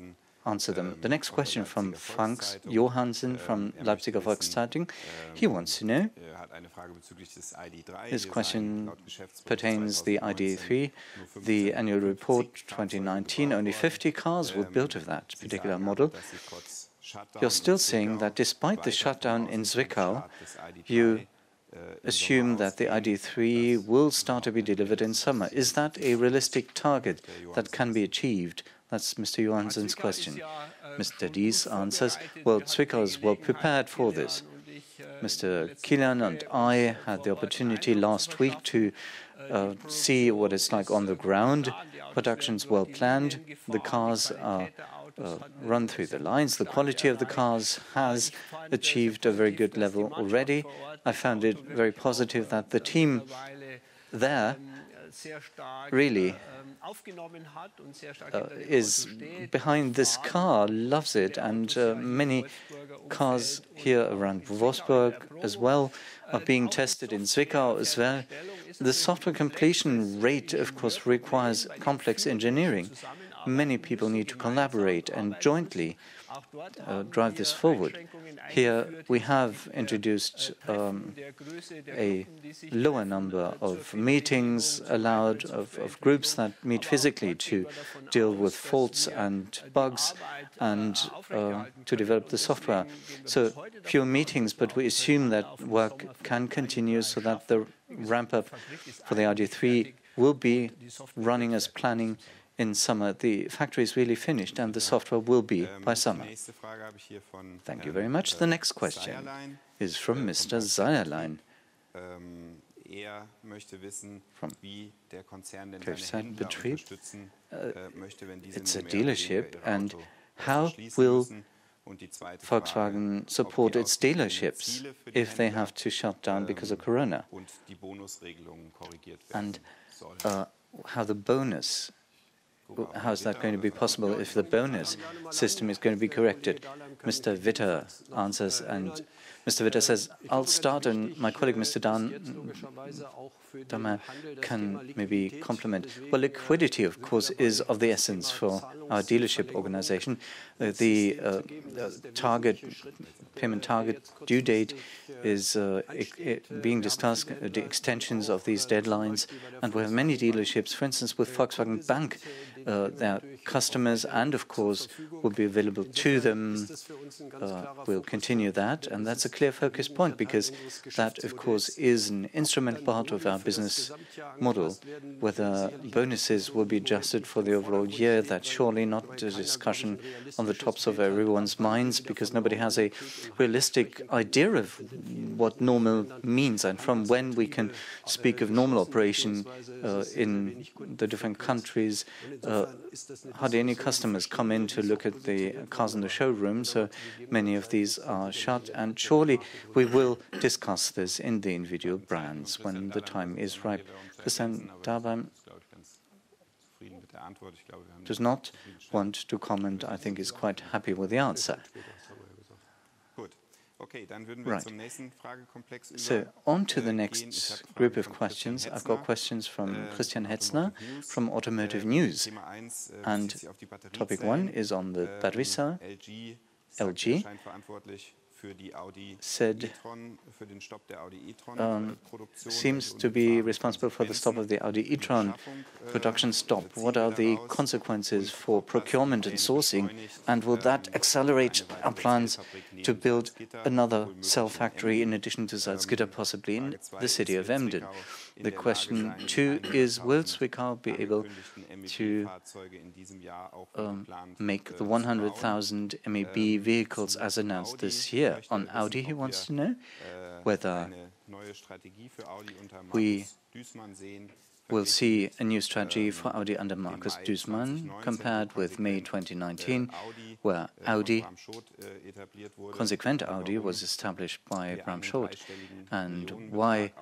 answer them. The next question from Franks Johansen from Leipziger Volkszeitung. He wants to know. His question pertains the ID3. The annual report 2019, only 50 cars were built of that particular model. You're still saying that despite the shutdown in Zwickau, you assume that the ID3 will start to be delivered in summer. Is that a realistic target that can be achieved? That's Mr. Johansen's question. Mr. Diess answers, well, Zwickau is well prepared for this. Mr. Kilian and I had the opportunity last week to uh, uh see what it's like on the ground. Production's well planned. The cars are uh, run through the lines. The quality of the cars has achieved a very good level already. I found it very positive that the team there really uh, is behind this car, loves it, and uh, many cars here around Wolfsburg as well are being tested in Zwickau as well. The software completion rate, of course, requires complex engineering. Many people need to collaborate and jointly uh, drive this forward. Here we have introduced um, a lower number of meetings allowed, of, of, groups that meet physically to deal with faults and bugs and uh, to develop the software. So fewer meetings, but we assume that work can continue so that the ramp up for the ID3 will be running as planning in summer. The factory is really finished and the software will be by ähm, summer. Thank you very much. The next question is from Mr. Seierlein. Ähm, er from Betrieb. Uh, it's a dealership, and how will Volkswagen support its dealerships if they have to shut down because of ähm, Corona? And uh, how the bonus how is that going to be possible if the bonus system is going to be corrected? Mr. Witter answers, and Mr. Witter says, I'll start, and my colleague, Mr. Dan Dama, can maybe complement. Well, liquidity, of course, is of the essence for our dealership organization. Uh, the uh, target payment target due date is uh, being discussed, uh, the extensions of these deadlines, and we have many dealerships, for instance, with Volkswagen Bank, uh, their customers and, of course, will be available to them. Uh, we'll continue that, and that's a clear focus point because that, of course, is an instrumental part of our business model. Whether bonuses will be adjusted for the overall year, that's surely not a discussion on the tops of everyone's minds because nobody has a realistic idea of what normal means and from when we can speak of normal operation uh, in the different countries. Uh, Uh, hardly any customers come in to look at the cars in the showroom, so many of these are shut. And surely we will discuss this in the individual brands when the time is ripe. Christian Dahlheim does not want to comment. I think is quite happy with the answer. Right. So on to the äh, next group of questions. I've got questions from äh, Christiaan Hetzner from Automotive äh, News. And topic one is on the battery cell. LG said um, seems to be responsible for the stop of the Audi e-tron production stop. What are the consequences for procurement and sourcing, and will that accelerate our plans to build another cell factory in addition to Salzgitter, possibly in the city of Emden? The question two is, will Zwickau be able to um, make the 100,000 MEB vehicles as announced this year? On Audi, he wants to know whether we will see a new strategy for Audi under Markus Duesmann compared with May 2019, where Audi, Konsequent Audi, was established by Bram Schot. And why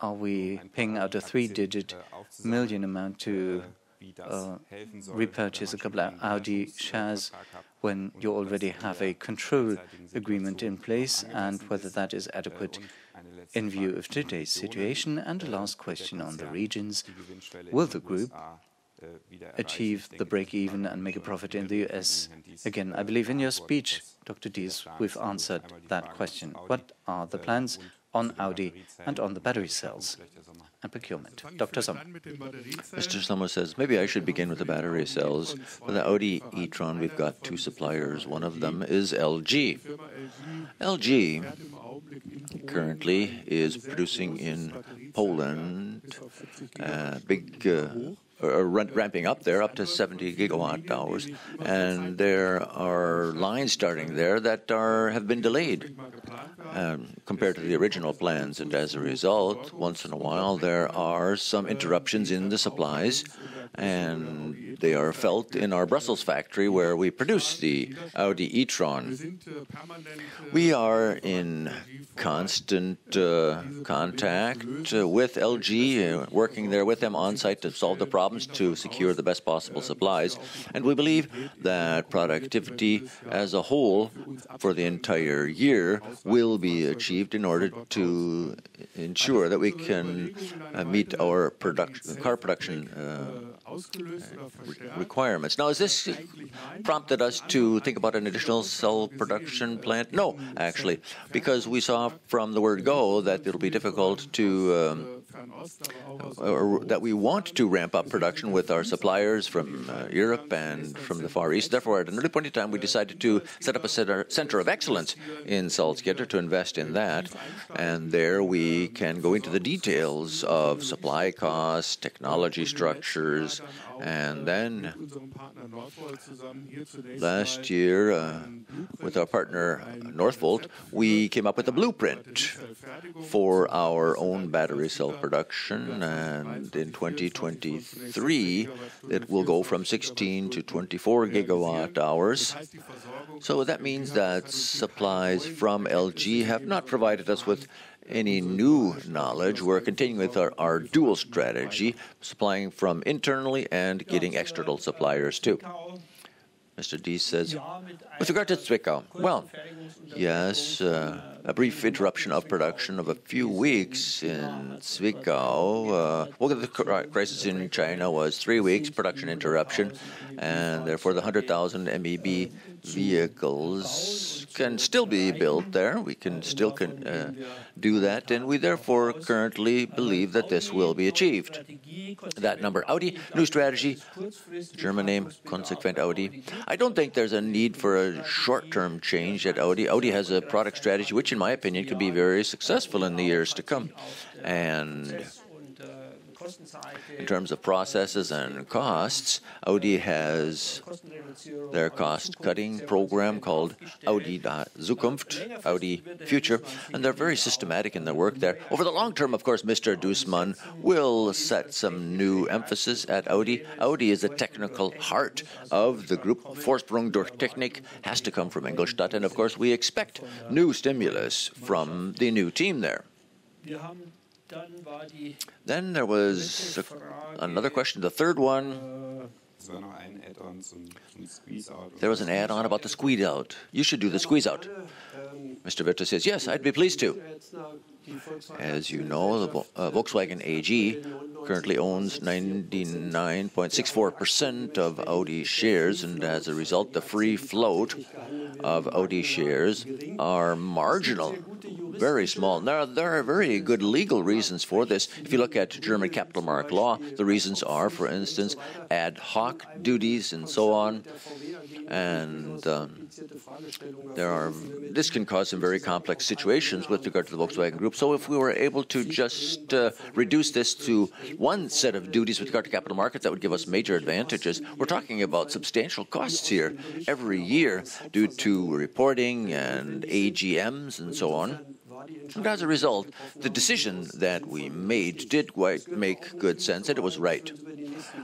are we paying out a three-digit million amount to uh, repurchase a couple of Audi shares when you already have a control agreement in place and whether that is adequate in view of today's situation. And the last question on the regions will the group achieve the break even and make a profit in the US? Again, I believe in your speech, Dr. Diess, we've answered that question. What are the plans on Audi and on the battery cells? and procurement. Dr. Sommer. Mr. Sommer says, maybe I should begin with the battery cells. For the Audi e-tron, we've got two suppliers. One of them is LG. LG currently is producing in Poland uh, big uh, are ramping up there up to 70 gigawatt hours, and there are lines starting there that are have been delayed um, compared to the original plans, and as a result, once in a while there are some interruptions in the supplies and they are felt in our Brussels factory where we produce the Audi e-tron. We are in constant uh, contact uh, with LG, uh, working there with them on site to solve the problems to secure the best possible supplies. And we believe that productivity as a whole for the entire year will be achieved in order to ensure that we can uh, meet our production, car production uh, requirements. Now, has this prompted us to think about an additional cell production plant? No, actually, because we saw from the word go that it'll be difficult to. Um, or that we want to ramp up production with our suppliers from uh, Europe and from the Far East. Therefore, at an early point in time, we decided to set up a center, center of excellence in Salzgitter to invest in that. And there we can go into the details of supply costs, technology structures, and then last year, uh, with our partner Northvolt, we came up with a blueprint for our own battery cell production. And in 2023, it will go from 16 to 24 gigawatt hours. So that means that supplies from LG have not provided us with any new knowledge. We're continuing with our, our dual strategy, supplying from internally and getting external suppliers too. Mr. Diess says, with regard to Zwickau, well, yes, uh, a brief interruption of production of a few weeks in Zwickau. Uh, well, the crisis in China was three weeks production interruption, and therefore the 100,000 MEB vehicles can still be built there. We can still can, uh, do that, and we therefore currently believe that this will be achieved. That number, Audi, new strategy, German name, Konsequent Audi. I don't think there's a need for a short-term change at Audi. Audi has a product strategy which, in my opinion, could be very successful in the years to come, and in terms of processes and costs, Audi has their cost cutting program called Audi Zukunft, Audi Future, and they're very systematic in their work there. Over the long term, of course, Mr. Duesmann will set some new emphasis at Audi. Audi is the technical heart of the group. Vorsprung durch Technik has to come from Ingolstadt, and of course, we expect new stimulus from the new team there. Then there was a, another question. The third one There was an add on about the squeeze out. You should do the squeeze out. Mr. Witter says, Yes, I'd be pleased to. As you know, the uh, Volkswagen AG currently owns 99.64% of Audi shares, and as a result, the free float of Audi shares are marginal, very small. Are, there are very good legal reasons for this. If you look at German capital market law, the reasons are, for instance, ad hoc duties and so on. And um, there are this can cause some very complex situations with regard to the Volkswagen Group. So if we were able to just uh, reduce this to one set of duties with regard to capital markets, that would give us major advantages. We're talking about substantial costs here every year due to reporting and AGMs and so on. And as a result, the decision that we made did quite make good sense and it was right.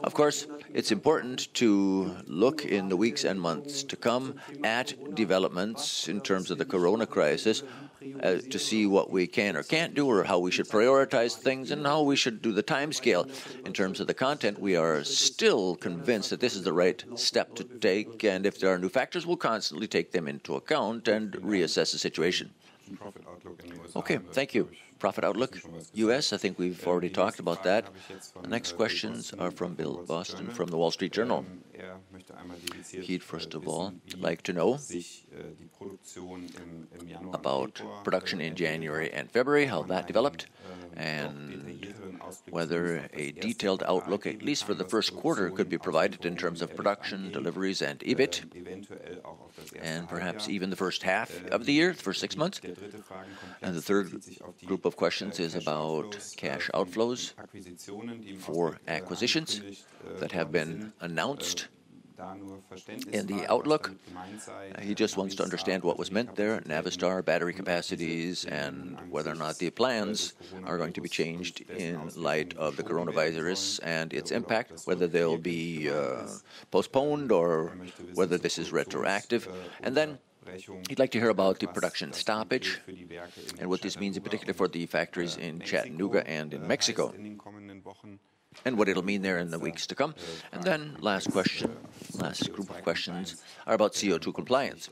Of course, it's important to look in the weeks and months to come at developments in terms of the corona crisis uh, to see what we can or can't do or how we should prioritize things and how we should do the time scale. In terms of the content, we are still convinced that this is the right step to take, and if there are new factors, we'll constantly take them into account and reassess the situation. Okay, thank you. Profit outlook, U.S., I think we've already talked about that. The next questions are from Bill Boston from the Wall Street Journal. He'd first of all like to know about production in January and February, how that developed, and whether a detailed outlook, at least for the first quarter, could be provided in terms of production, deliveries, and EBIT, and perhaps even the first half of the year, the first six months. And the third group of questions is about cash outflows for acquisitions that have been announced in the outlook, he just wants to understand what was meant there, Navistar, battery capacities, and whether or not the plans are going to be changed in light of the coronavirus and its impact, whether they'll be uh, postponed or whether this is retroactive. And then He'd like to hear about the production stoppage and what this means in particular for the factories in Chattanooga and in Mexico and what it'll mean there in the weeks to come. And then last question, last group of questions are about CO2 compliance,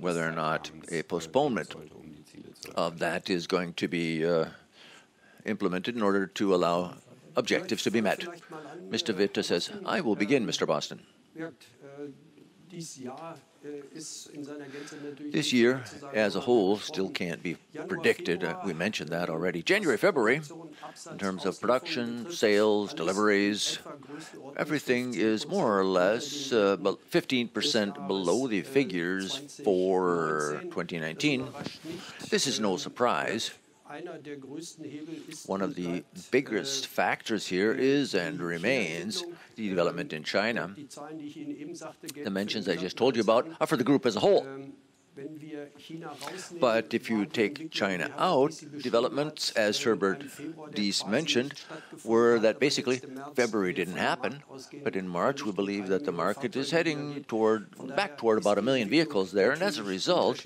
whether or not a postponement of that is going to be uh, implemented in order to allow objectives to be met. Mr. Witter says, I will begin, Mr. Boston. This year, as a whole, still can't be predicted. Uh, we mentioned that already. January, February, in terms of production, sales, deliveries, everything is more or less uh, 15% below the figures for 2019. This is no surprise. One of the biggest factors here is and remains the development in China. The mentions I just told you about are for the group as a whole. But if you take China out, developments, as Herbert Diess mentioned, were that basically February didn't happen, but in March we believe that the market is heading toward back toward about a million vehicles there, and as a result,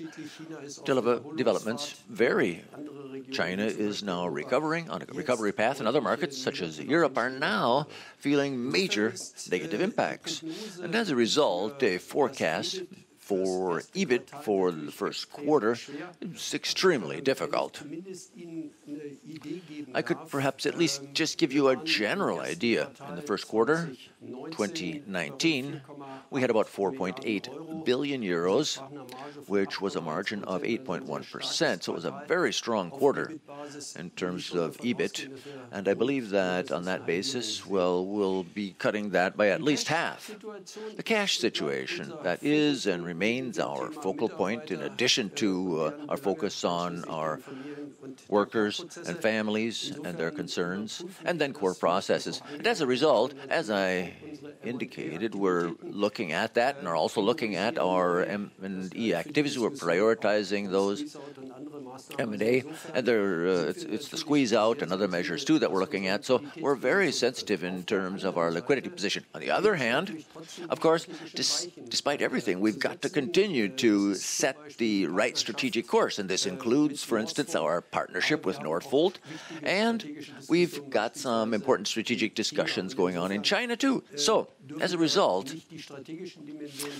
developments vary. China is now recovering on a recovery path, and other markets, such as Europe, are now feeling major negative impacts. And as a result, a forecast for EBIT for the first quarter is extremely difficult. I could perhaps at least just give you a general idea. In the first quarter, 2019, we had about 4.8 billion euros, which was a margin of 8.1%. So it was a very strong quarter in terms of EBIT. And I believe that on that basis, well, we'll be cutting that by at least half. The cash situation, that is and remains our focal point, in addition to uh, our focus on our workers and families and their concerns, and then core processes. And as a result, as I indicated, we're looking at that and are also looking at our M&A activities. We're prioritizing those M&A, and there, uh, it's, it's, the squeeze out and other measures too that we're looking at. So we're very sensitive in terms of our liquidity position. On the other hand, of course, dis- despite everything, we've got to continue to set the right strategic course, and this includes, for instance, our partnership with Northvolt, and we've got some important strategic discussions going on in China too. So As a result,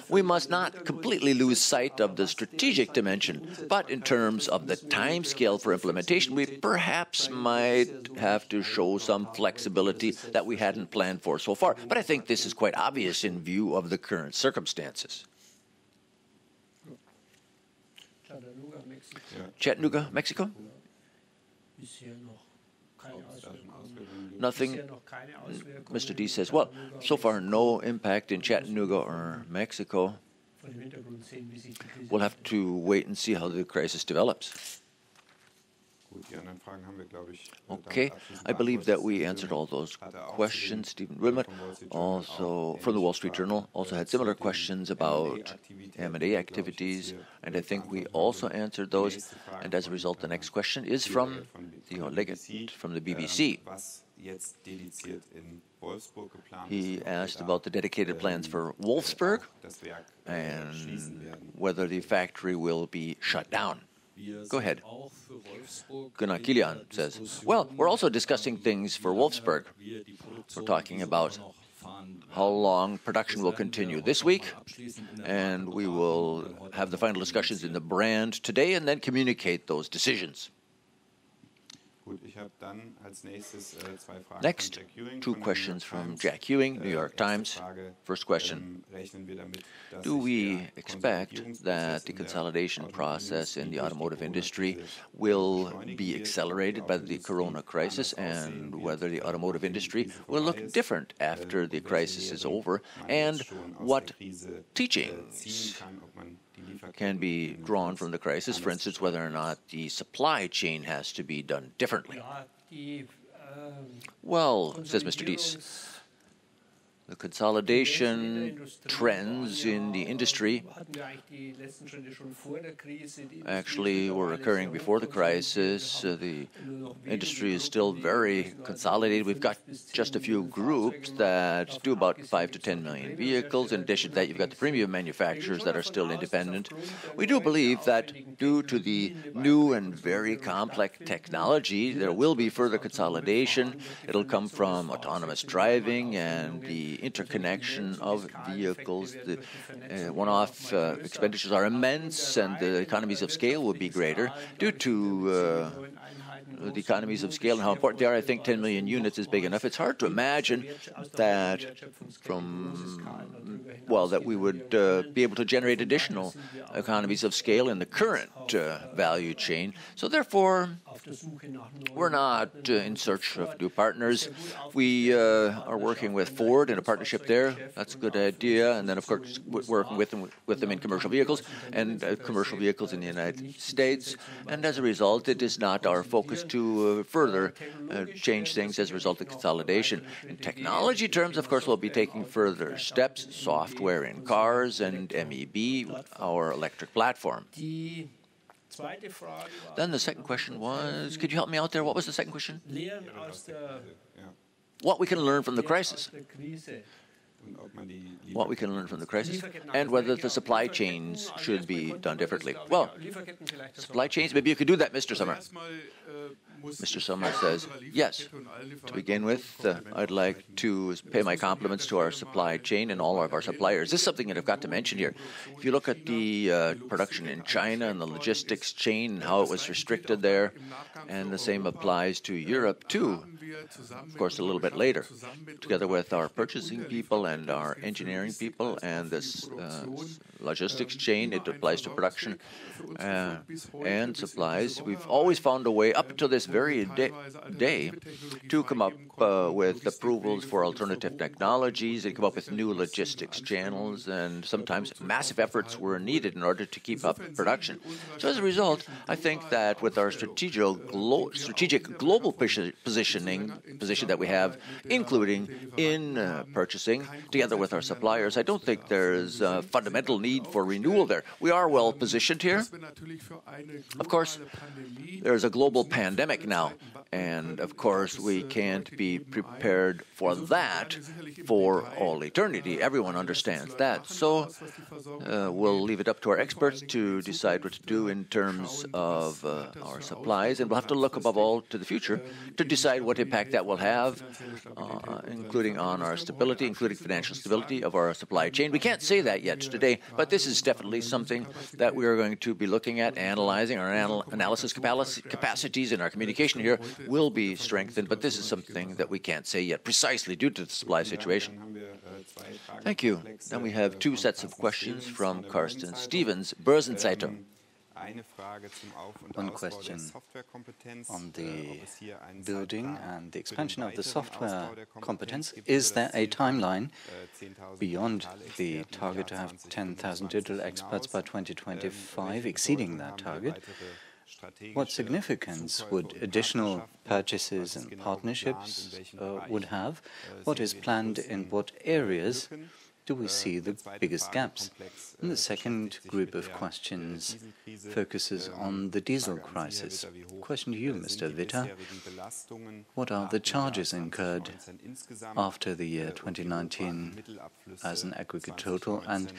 we must not completely lose sight of the strategic dimension, but in terms of the time scale for implementation, we perhaps might have to show some flexibility that we hadn't planned for so far. But I think this is quite obvious in view of the current circumstances. Chattanooga, Mexico? Nothing. Mr. Diess says, well, so far no impact in Chattanooga or Mexico. We'll have to wait and see how the crisis develops. Okay, I believe that we answered all those questions. Stephen Wilmot, also from the Wall Street Journal, also had similar questions about M&A activities, and I think we also answered those. And as a result, the next question is from Theo Leggett from the BBC. He asked about the dedicated plans for Wolfsburg and whether the factory will be shut down. Go ahead. Gunnar Kilian says, Well, we're also discussing things for Wolfsburg. We're talking about how long production will continue this week, and we will have the final discussions in the brand today and then communicate those decisions. Äh, Next, two questions from Jack Ewing, New York Times. First question. Do we expect that the consolidation process in the automotive industry will be accelerated by the corona crisis and whether the automotive industry will look different after the crisis is over and what teachings can be drawn from the crisis, for instance, whether or not the supply chain has to be done differently. Well, says Mr. Diess, the consolidation trends in the industry actually were occurring before the crisis. Uh, the industry is still very consolidated. We've got just a few groups that do about 5 to 10 million vehicles. In addition to that, you've got the premium manufacturers that are still independent. We do believe that due to the new and very complex technology, there will be further consolidation. It'll come from autonomous driving and the interconnection of vehicles. The uh, one-off uh, expenditures are immense, and the economies of scale will be greater due to uh, the economies of scale and how important they are. I think 10 million units is big enough. It's hard to imagine that from well that we would uh, be able to generate additional economies of scale in the current uh, value chain. So therefore, we're not uh, in search of new partners. We uh, are working with Ford in a partnership there. That's a good idea. And then, of course, working with them with them in commercial vehicles and uh, commercial vehicles in the United States. And as a result, it is not our focus to uh, further uh, change things as a result of consolidation. In technology terms, of course, we'll be taking further steps, software in cars and MEB, our electric platform. Then the second question was could you help me out there? What was the second question? What we can learn from the crisis what we can learn from the crisis, and whether the supply chains should be done differently. Well, supply chains, maybe you could do that, Mr. Sommer. Äh, Mr. Sommer says, yes. To begin with, uh, I'd like to pay my compliments to our supply chain and all of our suppliers. This is something that I've got to mention here. If you look at the uh, production in China and the logistics chain and how it was restricted there, and the same applies to Europe too, of course, a little bit later, together with our purchasing people and our engineering people and this uh, logistics chain. It applies to production uh, and supplies. We've always found a way up to this very day, to come up uh, with approvals for alternative technologies and come up with new logistics channels. And sometimes massive efforts were needed in order to keep up production. So as a result, I think that with our strategic, glo- strategic global positioning position that we have, including in uh, purchasing, together with our suppliers, I don't think there's a fundamental need need for renewal there. We are well positioned here. Of course, there's a global pandemic now, and of course, we can't be prepared for that for all eternity. Everyone understands that. So uh, we'll leave it up to our experts to decide what to do in terms of uh, our supplies, and we'll have to look above all to the future to decide what impact that will have, uh, including on our stability, including financial stability of our supply chain. We can't say that yet today, but this is definitely something that we are going to be looking at, analyzing. Our anal analysis capacities and our communication here will be strengthened, but this is something that we can't say yet precisely due to the supply situation. Thank you. Then we have two sets of questions from Karsten Stevens, Börsenzeitung. One question on the building and the expansion of the software competence. Is there a timeline beyond the target to have 10,000 digital experts by 2025, exceeding that target? What significance would additional purchases and partnerships uh, would have? What is planned in what areas? do we see the biggest gaps? And the second group of questions focuses on the diesel crisis. Question to you, Mr. Witter. What are the charges incurred after the year 2019 as an aggregate total, and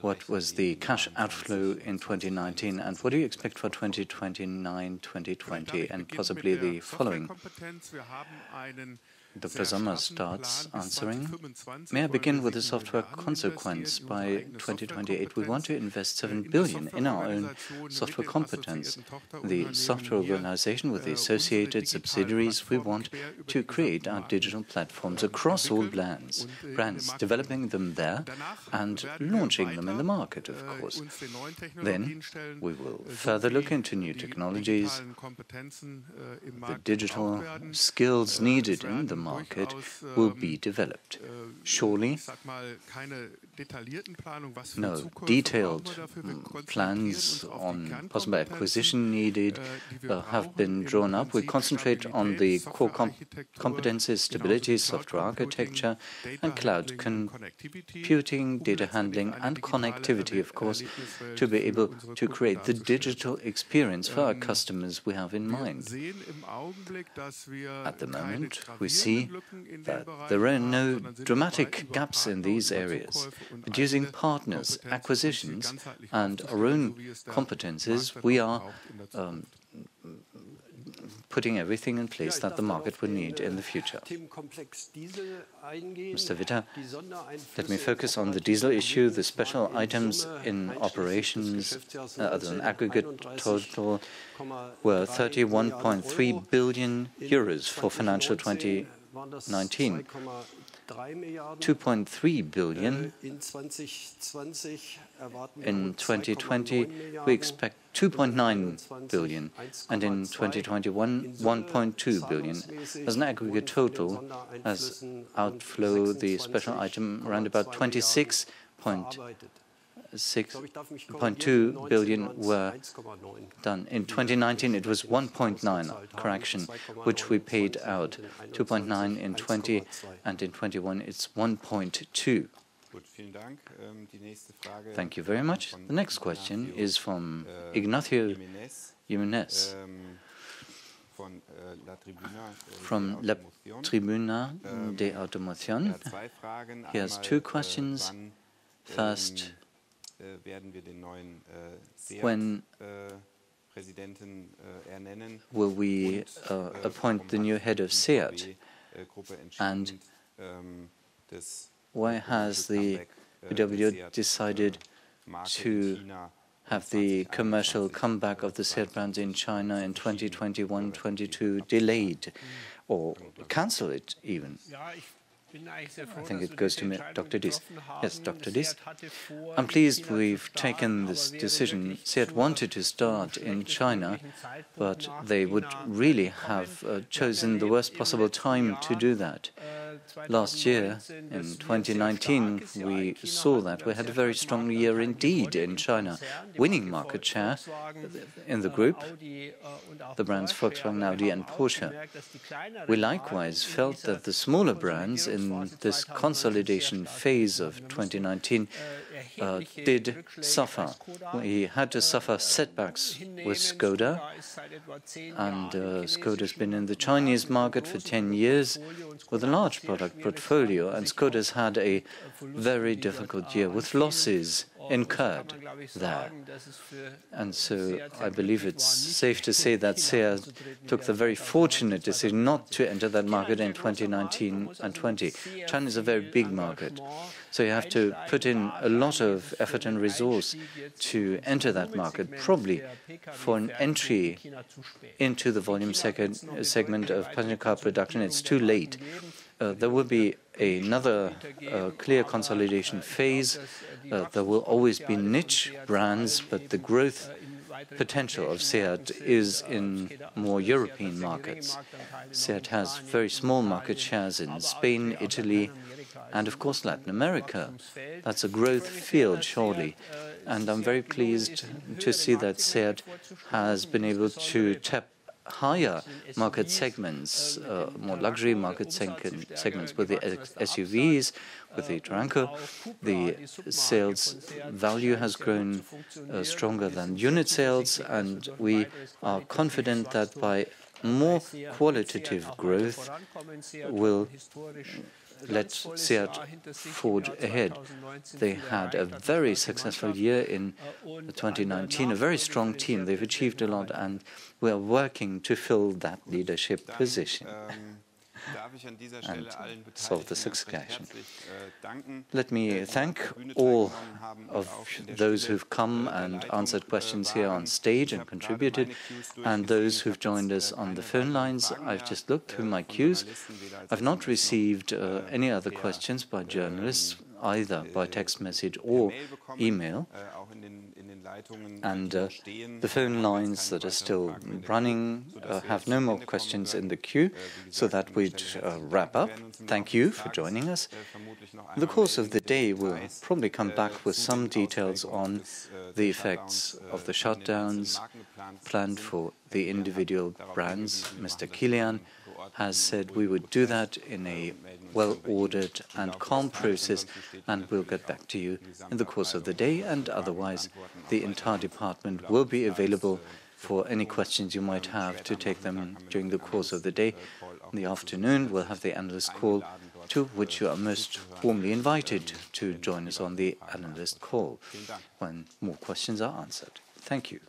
what was the cash outflow in 2019, and what do you expect for 2029, 2020, and possibly the following? Dr. Sommer starts answering. May I begin with the software consequence? By 2028, we want to invest 7 billion in our own software competence. The software organization with the associated subsidiaries, we want to create our digital platforms across all brands, brands, developing them there and launching them in the market, of course. Then we will further look into new technologies, the digital skills needed in the market will be developed. Surely, no detailed plans on possible acquisition needed uh, have been drawn up. We concentrate on the core com competences, stability, software architecture, and cloud computing, data handling, and connectivity, of course, to be able to create the digital experience for our customers we have in mind. At the moment, we see that there are no dramatic gaps in these areas. But using partners, acquisitions, and our own competences, we are um, putting everything in place that the market will need in the future. Mr. Witter, let me focus on the diesel issue. The special items in operations uh, as an aggregate total were 31.3 billion euros for financial 2019. 2.3 billion. In 2020, we expect 2.9 billion, and in 2021, 1.2 billion. As an aggregate total, as outflow, the special item around about 26 6.2 billion were done. In 2019, it was 1.9 correction, which we paid out. 2.9 in 20, and in 21, it's 1.2. Thank you very much. The next question is from Ignacio Jimenez from La Tribuna de Automoción. He has two questions. First, when will we uh, appoint the new head of SEAT? And why has the VW decided to have the commercial comeback of the SEAT brand in China in 2021-22 delayed or cancel it even? I think it goes to Dr. Diess. Yes, Dr. Diess. I'm pleased we've taken this decision. SEAT wanted to start in China, but they would really have uh, chosen the worst possible time to do that. Last year, in 2019, we saw that we had a very strong year indeed in China, winning market share in the group, the brands Volkswagen, Audi, and Porsche. We likewise felt that the smaller brands in this consolidation phase of 2019 uh, did suffer. He had to suffer setbacks with Skoda, and uh, Skoda has been in the Chinese market for 10 years with a large product portfolio, and Skoda has had a very difficult year with losses incurred there. And so I believe it's safe to say that SEAT took the very fortunate decision not to enter that market in 2019 and 20. China is a very big market. So you have to put in a lot of effort and resource to enter that market, probably for an entry into the volume segment of passenger car production. It's too late. Uh, there will be another uh, clear consolidation phase. Uh, there will always be niche brands, but the growth potential of SEAT is in more European markets. SEAT has very small market shares in Spain, Italy, and of course Latin America. That's a growth field, surely. And I'm very pleased to see that SEAT has been able to tap higher market segments, uh, more luxury market segments with the SUVs, with the Tarraco. The sales value has grown uh, stronger than unit sales, and we are confident that by more qualitative growth will let SEAT forge ahead. They had a very successful year in 2019, a very strong team. They've achieved a lot, and we are working to fill that leadership position *laughs* and solve the succession. Let me thank all of those who've come and answered questions here on stage and contributed, and those who've joined us on the phone lines. I've just looked through my queues. I've not received uh, any other questions by journalists, either by text message or email. And uh, the phone lines that are still running uh, have no more questions in the queue, so that we'd uh, wrap up. Thank you for joining us. In the course of the day, we'll probably come back with some details on the effects of the shutdowns planned for the individual brands. Mr. Kilian has said we would do that in a well ordered and calm process, and we'll get back to you in the course of the day. And otherwise, the entire department will be available for any questions you might have to take them during the course of the day. In the afternoon, we'll have the analyst call, to which you are most warmly invited to join us on the analyst call when more questions are answered. Thank you.